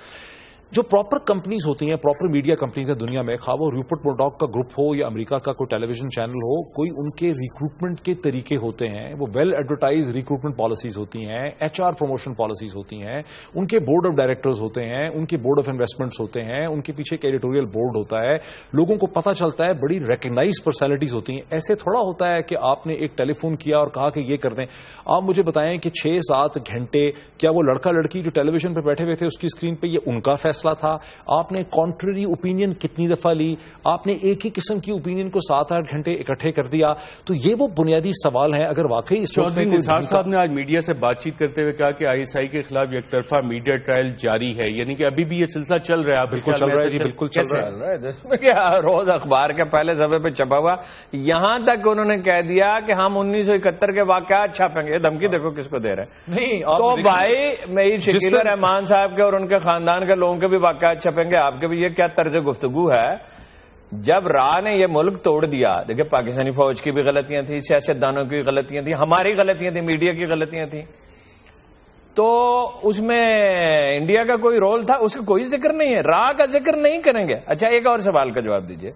जो प्रॉपर कंपनीज़ होती हैं प्रॉपर मीडिया कंपनीज़ है दुनिया में खा वो रूपर्ट मोडॉक का ग्रुप हो या अमेरिका का कोई टेलीविज़न चैनल हो, कोई उनके रिक्रूटमेंट के तरीके होते हैं, वो वेल एडवर्टाइज रिक्रूटमेंट पॉलिसीज़ होती हैं एचआर प्रमोशन पॉलिसीज़ होती हैं, उनके बोर्ड ऑफ़ डायरेक्टर्स होते हैं, उनके बोर्ड ऑफ़ इन्वेस्टमेंट्स होते हैं, उनके पीछे एक एडिटोरियल बोर्ड होता है, लोगों को पता चलता है, बड़ी रिकग्नाइज पर्सनैलिटीज होती हैं। ऐसे थोड़ा होता है कि आपने एक टेलीफोन किया और कहा कि ये कर दें। आप मुझे बताएँ कि छह सात घंटे क्या वो लड़का लड़की जो टेलीविज़न पर बैठे हुए थे, उसकी स्क्रीन पर यह उनका फैसला फैसला था। आपने कॉन्ट्ररी ओपिनियन कितनी दफ़ा ली? आपने एक ही किस्म की ओपिनियन को सात आठ घंटे इकट्ठे कर दिया। तो ये वो बुनियादी सवाल है अगर वाकई चौधरी निसार साहब ने आज मीडिया से बातचीत करते हुए कहा कि आईएसआई के खिलाफ एक तरफा मीडिया ट्रायल जारी है। यानी कि अभी भी ये सिलसिला चल रहा है बिल्कुल चल रहा है बिल्कुल चल रहा है? जिसमें क्या रोज अखबार के पहले समय पे छपा हुआ यहाँ तक उन्होंने कह दिया कि हम उन्नीस सौ इकहत्तर के वाकत छापेंगे। धमकी देखो किसको दे रहे हैं। नहीं तो भाई मेरी शकील रहमान साहब के और उनके खानदान के लोगों के भी वाकत छपेंगे, आपके भी ये क्या तर्ज गुफ्तगु है? जब राह ने ये मुल्क तोड़ दिया, देखिए पाकिस्तानी फौज की भी गलतियाँ थी, सियासतदानों की गलतियाँ थी, हमारी गलतियाँ थी, मीडिया की गलतियाँ थी। तो उसमें इंडिया का कोई रोल था? उसका कोई ज़िक्र नहीं है। रा का ज़िक्र नहीं करेंगे। अच्छा एक और सवाल का जवाब दीजिए।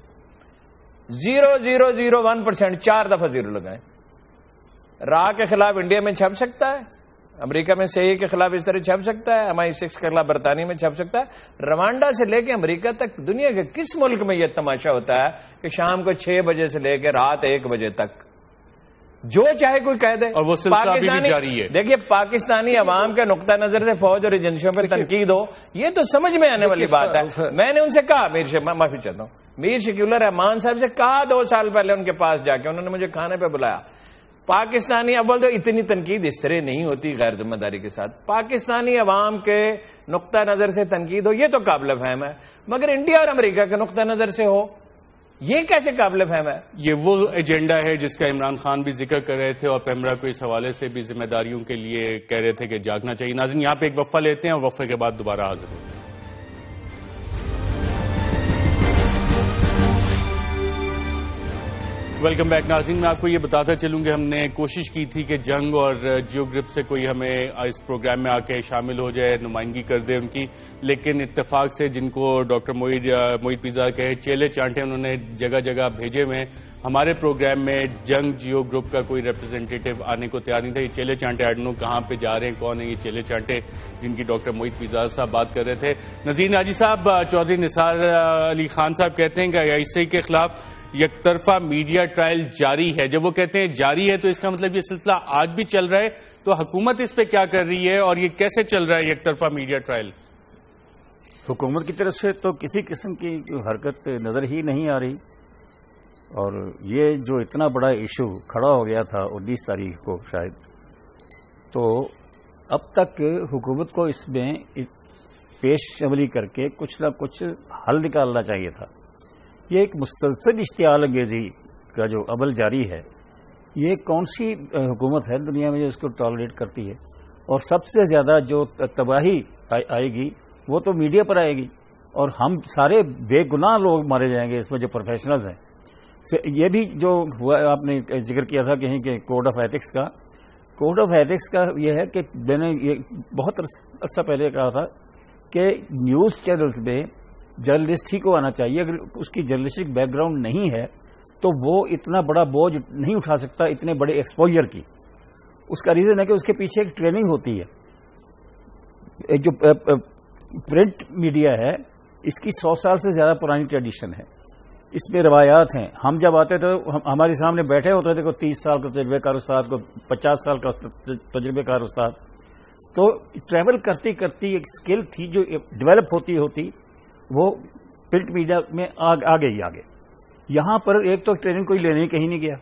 Zero zero zero, one percent, चार दफ़ा ज़ीरो लगाए। रा के खिलाफ इंडिया में छप सकता है? अमेरिका में सही के खिलाफ इस तरह छप सकता है एम सिक्स के खिलाफ बरतानिया में छप सकता है। रवांडा से लेकर अमेरिका तक दुनिया के किस मुल्क में यह तमाशा होता है कि शाम को छह बजे से लेकर रात एक बजे तक? जो चाहे कोई कह दे। और वो पाकिस्तानी जारी है। देखिए पाकिस्तानी अवाम के नुकता नज़र से फौज और एजेंसियों पर तनकीद हो ये तो समझ में आने वाली बात है। मैंने उनसे कहा मीर माफ़ी चाहता हूँ। मीर शकील रहमान साहब से कहा दो साल पहले उनके पास जाके उन्होंने मुझे खाने पर बुलाया। पाकिस्तानी अव्वल तो इतनी तनकीद इस तरह नहीं होती गैर ज़िम्मेदारी के साथ। पाकिस्तानी अवाम के नुकता नज़र से तनकीद हो, ये तो काबिल फहम है। मगर इंडिया और अमरीका के नुकता नज़र से हो, ये कैसे काबिल फहम है? ये वो एजेंडा है जिसका इमरान खान भी ज़िक्र कर रहे थे और पेमरा को इस हवाले से भी जिम्मेदारियों के लिए कह रहे थे कि जागना चाहिए। नाजिन यहाँ पे एक वफ़ा लेते हैं और वफ़े के बाद दोबारा हाजिर होते हैं। Welcome back. नाजिन मैं आपको ये बताता चलूँ कि हमने कोशिश की थी कि जंग और जियो ग्रिप से कोई हमें इस प्रोग्राम में आके शामिल हो जाए, नुमाइंदगी कर दे उनकी। लेकिन इत्तेफाक से जिनको डॉक्टर मोहित मोहित पिज़ा कहे चेले चांटे उन्होंने जगह जगह भेजे हुए हमारे प्रोग्राम में जंग जियो ग्रुप का कोई रिप्रेजेंटेटिव आने को तैयार नहीं था। ये चेले चांटे आडनो कहाँ पे जा रहे हैं, कौन है ये चेले चांटे जिनकी डॉक्टर मोहित पिजाज साहब बात कर रहे थे। नजीर नाजी साहब, चौधरी निसार अली खान साहब कहते हैं कि आईसी के खिलाफ यकतरफा मीडिया ट्रायल जारी है। जब वो कहते हैं जारी है तो इसका मतलब ये सिलसिला आज भी चल रहा है। तो हुकूमत इस पर क्या कर रही है और ये कैसे चल रहा है यकतरफा मीडिया ट्रायल? हुकूमत की तरफ़ से तो किसी किस्म की हरकत नज़र ही नहीं आ रही। और ये जो इतना बड़ा इशू खड़ा हो गया था उन्नीस तारीख को शायद तो अब तक हुकूमत को इसमें पेश अमली करके कुछ ना कुछ हल निकालना चाहिए था। ये एक मुस्तलसल इश्तियाल अंगेजी का जो अमल जारी है, ये कौन सी हुकूमत है दुनिया में जो इसको टॉलरेट करती है? और सबसे ज़्यादा जो तबाही आएगी, वो तो मीडिया पर आएगी। और हम सारे बेगुनाह लोग मारे जाएँगे इसमें जो प्रोफेशनल्स हैं। ये भी जो हुआ, आपने ज़िक्र किया था कहीं के कोड ऑफ़ एथिक्स का। कोड ऑफ़ एथिक्स का यह है कि मैंने ये बहुत अर्सा पहले कहा था कि न्यूज़ चैनल्स में जर्नलिस्ट ही को आना चाहिए। अगर उसकी जर्नलिस्टिक बैकग्राउंड नहीं है तो वो इतना बड़ा बोझ नहीं उठा सकता इतने बड़े एक्सपोजर की। उसका रीजन है कि उसके पीछे एक ट्रेनिंग होती है। एक जो प्रिंट मीडिया है इसकी सौ साल से ज़्यादा पुरानी ट्रेडिशन है। इसमें रवायात हैं। हम जब आते थे हम, हमारे सामने बैठे होते थे को तीस साल का तजर्बेकार उस्ताद को पचास साल का तजर्बेकार उस्ताद। तो ट्रैवल करती करती एक स्किल थी जो डेवलप होती होती वो प्रिंट मीडिया में आ, आ गई आगे। यहाँ पर एक तो ट्रेनिंग कोई लेने कहीं नहीं गया।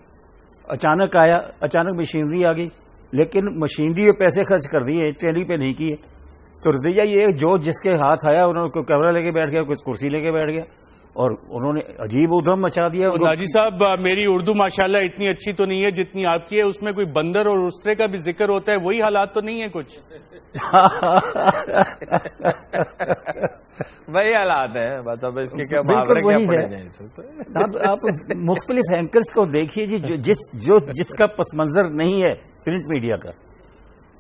अचानक आया अचानक मशीनरी आ गई लेकिन मशीनरी पे पैसे खर्च कर दिए ट्रेनिंग पे नहीं किए। तो रवैया ये जो जिसके हाथ आया उन्होंने कैमरा लेके बैठ गया कुछ कुर्सी लेके बैठ गया। और उन्होंने अजीब उधम मचा दिया नाजी साहब मेरी उर्दू माशाल्लाह इतनी अच्छी तो नहीं है जितनी आपकी है। उसमें कोई बंदर और उस्तरे का भी ज़िक्र होता है वही हालात तो नहीं है कुछ? वही हालात है। बस अब इसके क्या बिल्कुल वही है। आप, आप मुख्तलिफ़ एंकर्स को देखिए जी जो जिस जो जिसका पस मंजर नहीं है प्रिंट मीडिया का।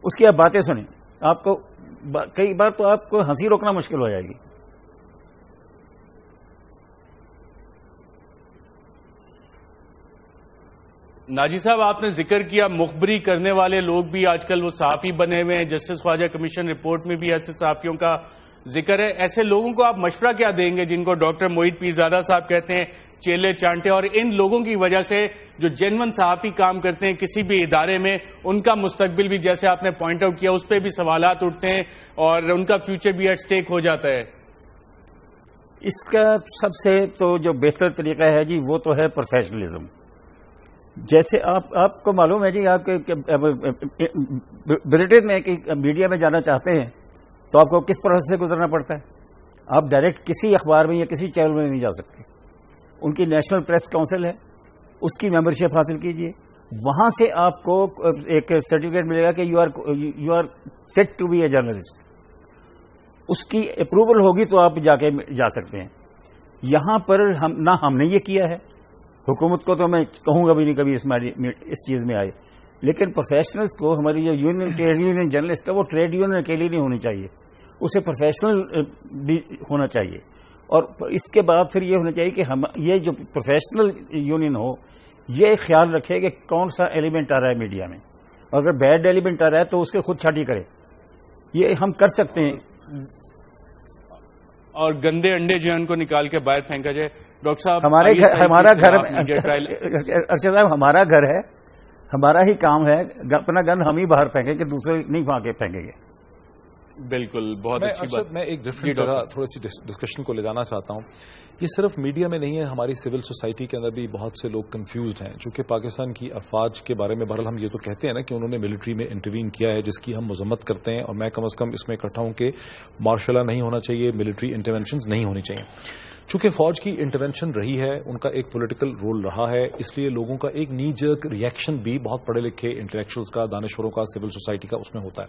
उसकी आप बातें सुने। आपको कई बार तो आपको हँसी रोकना मुश्किल हो जाएगी। नाजी साहब, आपने ज़िक्र किया, मुखबरी करने वाले लोग भी आजकल वो सहाफी बने हुए हैं। जस्टिस ख्वाजा कमीशन रिपोर्ट में भी ऐसे सहाफियों का ज़िक्र है। ऐसे लोगों को आप मशवरा क्या देंगे जिनको डॉक्टर मोहित पीरजादा साहब कहते हैं, चेले चांटे? और इन लोगों की वजह से जो जेनवन सहाफी काम करते हैं किसी भी इदारे में, उनका मुस्तबिल भी जैसे आपने पॉइंट आउट किया, उस पर भी सवाल उठते हैं और उनका फ्यूचर भी एट स्टेक हो जाता है। इसका सबसे तो जो बेहतर तरीका है जी, वो तो है प्रोफेशनलिज्म जैसे आप, आपको मालूम है जी, आप ब्रिटेन में कि मीडिया में जाना चाहते हैं तो आपको किस प्रोसेस से गुजरना पड़ता है? आप डायरेक्ट किसी अखबार में या किसी चैनल में नहीं जा सकते। उनकी नेशनल प्रेस काउंसिल है, उसकी मेंबरशिप हासिल कीजिए। वहाँ से आपको एक सर्टिफिकेट मिलेगा कि you are you are fit to be a journalist उसकी अप्रूवल होगी तो आप जाके जा सकते हैं। यहाँ पर हम, ना हमने ये किया है। हुकूमत को तो मैं कहूँगा भी नहीं कभी इस इस चीज़ में आए। लेकिन प्रोफेशनल्स को हमारी जो यूनियन ट्रेड यूनियन जर्नलिस्ट है वो ट्रेड यूनियन अकेली नहीं होनी चाहिए। उसे प्रोफेशनल भी होना चाहिए। और इसके बाद फिर ये होना चाहिए कि हम ये जो प्रोफेशनल यूनियन हो, ये ख्याल रखे कि कौन सा एलिमेंट आ रहा है मीडिया में। अगर बैड एलिमेंट आ रहा है तो उसके खुद छाटी करे। ये हम कर सकते हैं। और गंदे अंडे जो है उनको निकाल के बाहर फेंका जाए। डॉक्टर साहब हमारे घर हमारा घर अर्चा साहब हमारा घर है हमारा ही काम है अपना गंद हम ही बाहर फेंकेंगे दूसरे नहीं फाके फेंकेंगे। बिल्कुल बहुत अच्छी बात। मैं एक डिफरेंट जगह थोड़ी सी डिस्कशन को ले जाना चाहता हूँ। ये सिर्फ़ मीडिया में नहीं है हमारी सिविल सोसाइटी के अंदर भी बहुत से लोग कंफ्यूज हैं। चूँकि पाकिस्तान की अफवाज के बारे में बहरल हम ये तो कहते हैं ना कि उन्होंने मिलिट्री में इंटरवीन किया है जिसकी हम मजम्मत करते हैं और मैं कम अज कम इसमें इकट्ठा हूँ कि मार्शला नहीं होना चाहिए मिलिट्री इंटरवेंशन नहीं होनी चाहिए। चूँकि फौज की इंटरवेंशन रही है उनका एक पॉलिटिकल रोल रहा है इसलिए लोगों का एक नीजर्क रिएक्शन भी बहुत पढ़े लिखे इंटेलेक्चुअल्स का दानश्वरों का सिविल सोसाइटी का उसमें होता है।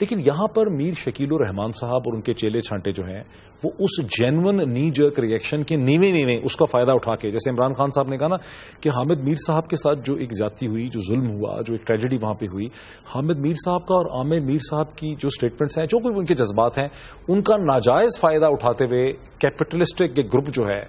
लेकिन यहाँ पर मीर शकील रहमान साहब और उनके चेले छांटे जो हैं, वो उस जेनवन नी जर्क रिएक्शन के नीवे नीवे उसका फ़ायदा उठा के, जैसे इमरान खान साहब ने कहा ना कि हामिद मीर साहब के साथ जो एक ज़्यादा हुई, जो जुल्म हुआ, जो एक ट्रेजेडी वहाँ पर हुई, हामिद मीर साहब का और आमिर मीर साहब की जो स्टेटमेंट्स हैं, जो कोई उनके जज्बात हैं, उनका नाजायज फ़ायदा उठाते हुए कैपिटलिस्टिक ग्रुप जो है,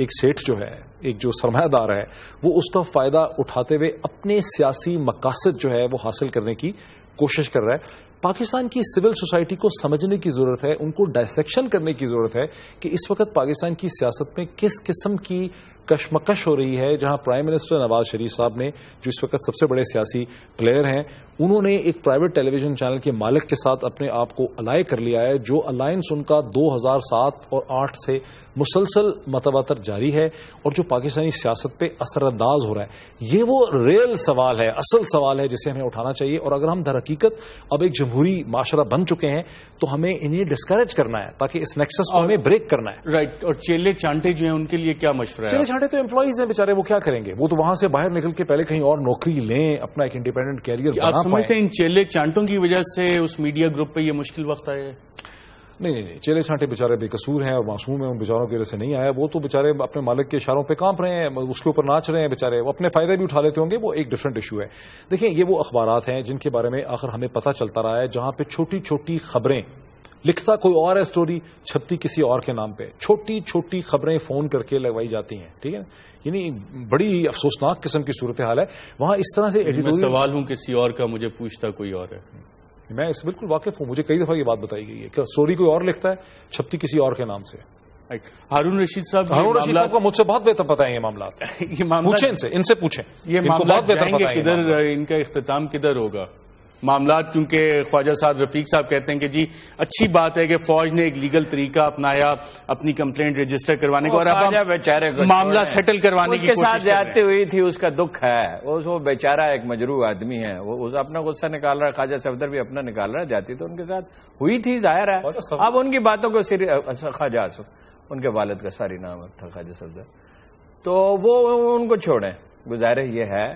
एक सेठ जो है, एक जो सरमायादार है, वो उसका फ़ायदा उठाते हुए अपने सियासी मकासद जो है वो हासिल करने की कोशिश कर रहा है। पाकिस्तान की सिविल सोसाइटी को समझने की ज़रूरत है, उनको डायसेक्शन करने की ज़रूरत है कि इस वक्त पाकिस्तान की सियासत में किस किस्म की कशमकश हो रही है, जहाँ प्राइम मिनिस्टर नवाज़ शरीफ साहब ने, जो इस वक्त सबसे बड़े सियासी प्लेयर हैं, उन्होंने एक प्राइवेट टेलीविज़न चैनल के मालिक के साथ अपने आप को अलाय कर लिया है, जो अलायंस उनका 2007 और 8 से मुसलसल मतवातर जारी है और जो पाकिस्तानी सियासत पे असरअंदाज हो रहा है ये वो रियल सवाल है असल सवाल है जिसे हमें उठाना चाहिए। और अगर हम दर हकीकत अब एक जमहूरी माशरा बन चुके हैं तो हमें इन्हें डिस्करेज करना है ताकि इस नेक्सस को हमें ब्रेक करना है। राइट और चेले चांटे जो है उनके लिए क्या मशवरा है? चेले चांटे तो एम्प्लॉइज हैं बेचारे वो क्या करेंगे? वो तो वहाँ से बाहर निकल के पहले कहीं और नौकरी लें अपना एक इंडिपेंडेंट कैरियर आप समझते हैं इन चेले चांटों की वजह से उस मीडिया ग्रुप पे ये मुश्किल वक्त आया है? नहीं नहीं नहीं चेले छांटे बेचारे बेकसूर हैं और मासूम हैं उन बेचारों की वजह से नहीं आया। वो तो बेचारे अपने मालिक के इशारों पे काँप रहे हैं उसके ऊपर नाच रहे हैं बेचारे। वो अपने फ़ायदे भी उठा लेते होंगे वो एक डिफरेंट इशू है। देखिए ये वो अखबार हैं जिनके बारे में आखिर हमें पता चलता रहा है जहाँ पर छोटी छोटी खबरें लिखता कोई और है स्टोरी छपती किसी और के नाम पे। छोटी छोटी खबरें फ़ोन करके लगवाई जाती हैं ठीक है? यानी बड़ी अफसोसनाक किस्म की सूरत हाल है। वहाँ इस तरह से सवाल हूँ किसी और का मुझे पूछता कोई और है। मैं इस बिल्कुल वाकिफ हूँ मुझे कई दफ़ा ये बात बताई गई है कि स्टोरी कोई और लिखता है छपती किसी और के नाम से। हारून रशीद साहब हारून रशीद साहब को मुझसे बहुत बेहतर पता है ये मामला। ये मामला पूछे इनसे इनसे पूछे। ये मामला बहुत बेहतर किधर इनका इख्ताम किधर होगा? मामला क्योंकि ख्वाजा साहब रफीक साहब कहते हैं कि जी अच्छी बात है कि फौज ने एक लीगल तरीका अपनाया अपनी कंप्लेंट रजिस्टर करवाने का और अब बेचारे मामला सेटल करवाने की साथ जाती हुई थी उसका दुख है। वो बेचारा एक मजरू आदमी है। वो उस अपना गुस्सा निकाल रहा है ख्वाजा सफदर भी अपना निकाल रहा है जाती तो उनके साथ हुई थी ज़ाहिर है। अब उनकी बातों को ख्वाजा उनके वालद का सारी नाम था ख्वाजा सफदर। तो वो उनको छोड़े। गुजारिश ये है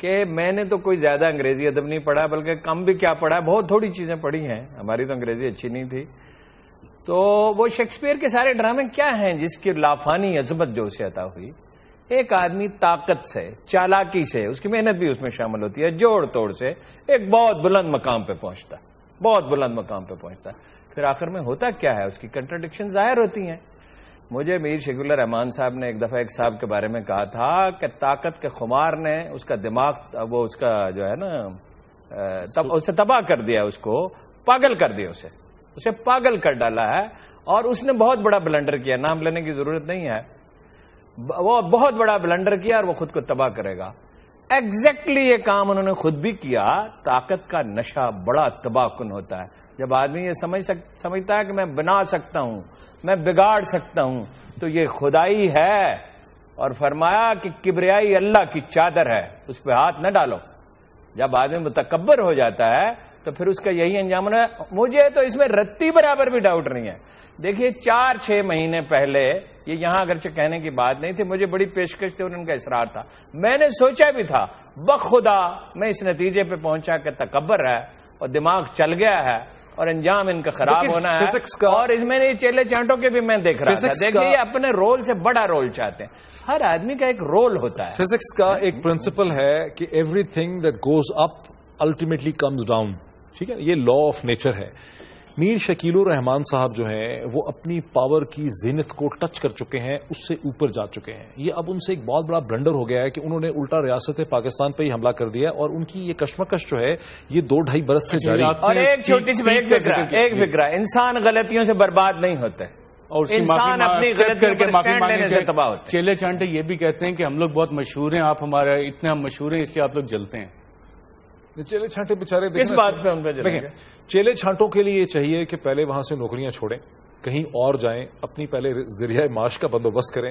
कि मैंने तो कोई ज़्यादा अंग्रेज़ी अदब नहीं पढ़ा, बल्कि कम भी क्या पढ़ा, बहुत थोड़ी चीज़ें पढ़ी हैं। हमारी तो अंग्रेज़ी अच्छी नहीं थी। तो वो शेक्सपियर के सारे ड्रामे क्या हैं जिसकी लाफानी अजमत जो उसे अता हुई? एक आदमी ताकत से, चालाकी से, उसकी मेहनत भी उसमें शामिल होती है, जोड़ तोड़ से, एक बहुत बुलंद मकाम पे पहुँचता, बहुत बुलंद मकाम पे पहुँचता। फिर आखिर में होता क्या है? उसकी कंट्रोडिक्शन ज़ाहिर होती हैं। मुझे मीर शकील रहमान साहब ने एक दफ़ा एक साहब के बारे में कहा था कि ताकत के खुमार ने उसका दिमाग वो उसका जो है ना तब उसे तबाह कर दिया उसको पागल कर दिया उसे। उसे पागल कर डाला है और उसने बहुत बड़ा ब्लंडर किया। नाम लेने की ज़रूरत नहीं है। वो बहुत बड़ा ब्लंडर किया और वो खुद को तबाह करेगा। एग्जैक्टली exactly ये काम उन्होंने खुद भी किया ताकत का नशा बड़ा तबाहकुन होता है। जब आदमी ये समझ सक, समझता है कि मैं बना सकता हूँ मैं बिगाड़ सकता हूँ तो ये खुदाई है और फरमाया कि किबरियाई अल्लाह की चादर है उस पर हाथ न डालो। जब आदमी मुतकबर हो जाता है तो फिर उसका यही अंजाम है। मुझे तो इसमें रत्ती बराबर भी डाउट नहीं है। देखिए चार छह महीने पहले ये यहाँ अगरचे कहने की बात नहीं थी मुझे बड़ी पेशकश थी और उनका इसरार था। मैंने सोचा भी था बखुदा मैं इस नतीजे पे पहुँचा कि तकबर है और दिमाग चल गया है और अंजाम इनका खराब होना है का और इसमें ये चेले चांटों के भी मैं देख रहा था। देखिए ये अपने रोल से बड़ा रोल चाहते हैं। हर आदमी का एक रोल होता है। फिजिक्स का एक प्रिंसिपल है कि everything that goes up ultimately comes down ठीक है ये लॉ ऑफ़ नेचर है। मीर शकील रहमान साहब जो हैं वो अपनी पावर की जीनत को टच कर चुके हैं उससे ऊपर जा चुके हैं। ये अब उनसे एक बहुत बड़ा ब्लंडर हो गया है कि उन्होंने उल्टा रियासत पाकिस्तान पर ही हमला कर दिया और उनकी ये कश्मकश जो है ये दो ढाई बरस से जारी और एक छोटी सी एक फिक्रा एक फिक्रा इंसान गलतियों से बर्बाद नहीं होते। और इंसान अपनी गलत करके माफ़ी लेने से तबाह होते चेले चांटे ये भी कहते हैं कि हम लोग बहुत मशहूर हैं आप हमारे इतने हम मशहूर हैं इसलिए आप लोग जलते हैं। चेले छांटे बेचारे इस बात पे उन देखें चेले छांटों के लिए चाहिए कि पहले वहाँ से नौकरियाँ छोड़ें। कहीं और जाएँ अपनी पहले ज़रिया माश का बंदोबस्त करें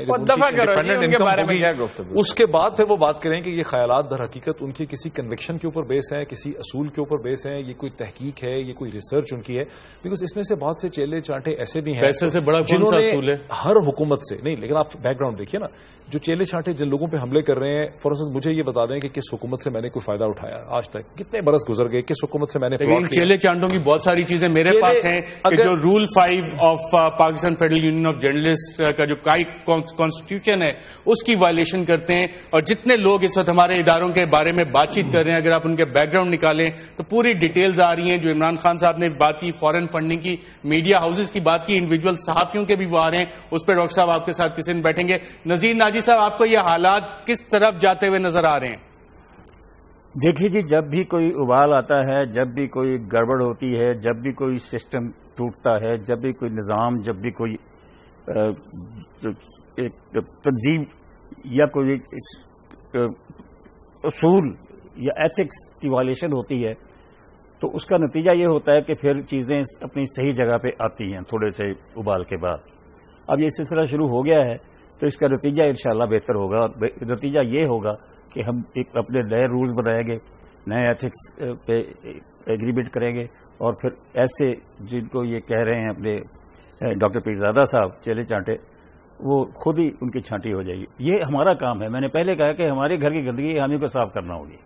उसके बाद फिर वो बात करें कि ये ख्याल दर हकीकत उनकी किसी कन्विक्शन के ऊपर बेस है किसी असूल के ऊपर बेस है ये कोई तहकीक है ये कोई रिसर्च उनकी है। बिकॉज़ इसमें से बहुत से चेले चांटे ऐसे भी हैं पैसे से बड़ा जिन्होंने हर हुकूमत से नहीं लेकिन आप बैकग्राउंड देखिए ना जो चेले चांटे जिन लोगों पे हमले कर रहे हैं फॉर इंस्टेंस मुझे ये बता दें कि किस हुकूमत से मैंने कोई फ़ायदा उठाया आज तक। कितने बरस गुजर गए किस हुकूमत से मैंने चेले चांटों की बहुत सारी चीज़ें मेरे पास हैं कि जो rule five of Pakistan federal union of journalist का जो कॉन्स्टिट्यूशन है, उसकी वायलेशन करते हैं। और जितने लोग इस वक्त हमारे इदारों के बारे में बातचीत कर रहे हैं, अगर आप उनके बैकग्राउंड निकालें तो पूरी डिटेल्स आ रही हैं। जो इमरान खान साहब ने बात की फॉरन फंडिंग की मीडिया हाउसेज की बात की इंडिविजुअल सहाफियों के भी वो आ रहे हैं। उस पर डॉक्टर साहब आपके साथ किसी दिन बैठेंगे। नजीर नाजी साहब, आपको यह हालात किस तरफ़ जाते हुए नज़र आ रहे हैं? देखिए जी, जब भी कोई उबाल आता है, जब भी कोई गड़बड़ होती है, जब भी कोई सिस्टम टूटता है, जब भी कोई निज़ाम, जब भी कोई एक तंजीम या कोई असूल या एथिक्स की वायलेशन होती है तो उसका नतीजा ये होता है कि फिर चीज़ें अपनी सही जगह पे आती हैं, थोड़े से उबाल के बाद। अब ये सिलसिला शुरू हो गया है तो इसका नतीजा इंशाल्लाह बेहतर होगा नतीजा ये होगा कि हम एक अपने नए रूल्स बनाएँगे, नए एथिक्स पे एग्रीमेंट करेंगे और फिर ऐसे जिनको ये कह रहे हैं अपने डॉक्टर पीरजादा साहब, चेले चांटे, वो खुद ही उनकी छांटी हो जाएगी। ये हमारा काम है। मैंने पहले कहा कि हमारे घर की गंदगी हमें को साफ़ करना होगी।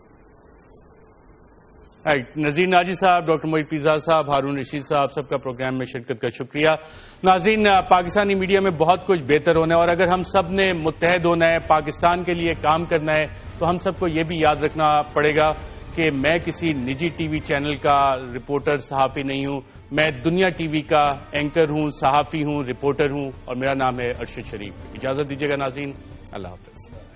नजीर नाजी साहब, डॉक्टर मोहित पीजा साहब, हारून रशीद साहब, सबका प्रोग्राम में शिरकत का शुक्रिया। नाजीन पाकिस्तानी मीडिया में बहुत कुछ बेहतर होना है और अगर हम सबने मुतहद होना है, पाकिस्तान के लिए काम करना है तो हम सबको ये भी याद रखना पड़ेगा। कि मैं किसी निजी टीवी चैनल का रिपोर्टर सहाफ़ी नहीं हूँ। मैं दुनिया टीवी का एंकर हूँ, सहाफ़ी हूँ, रिपोर्टर हूँ और मेरा नाम है अरशद शरीफ। इजाज़त दीजिएगा नाजीन। अल्लाह हाफ़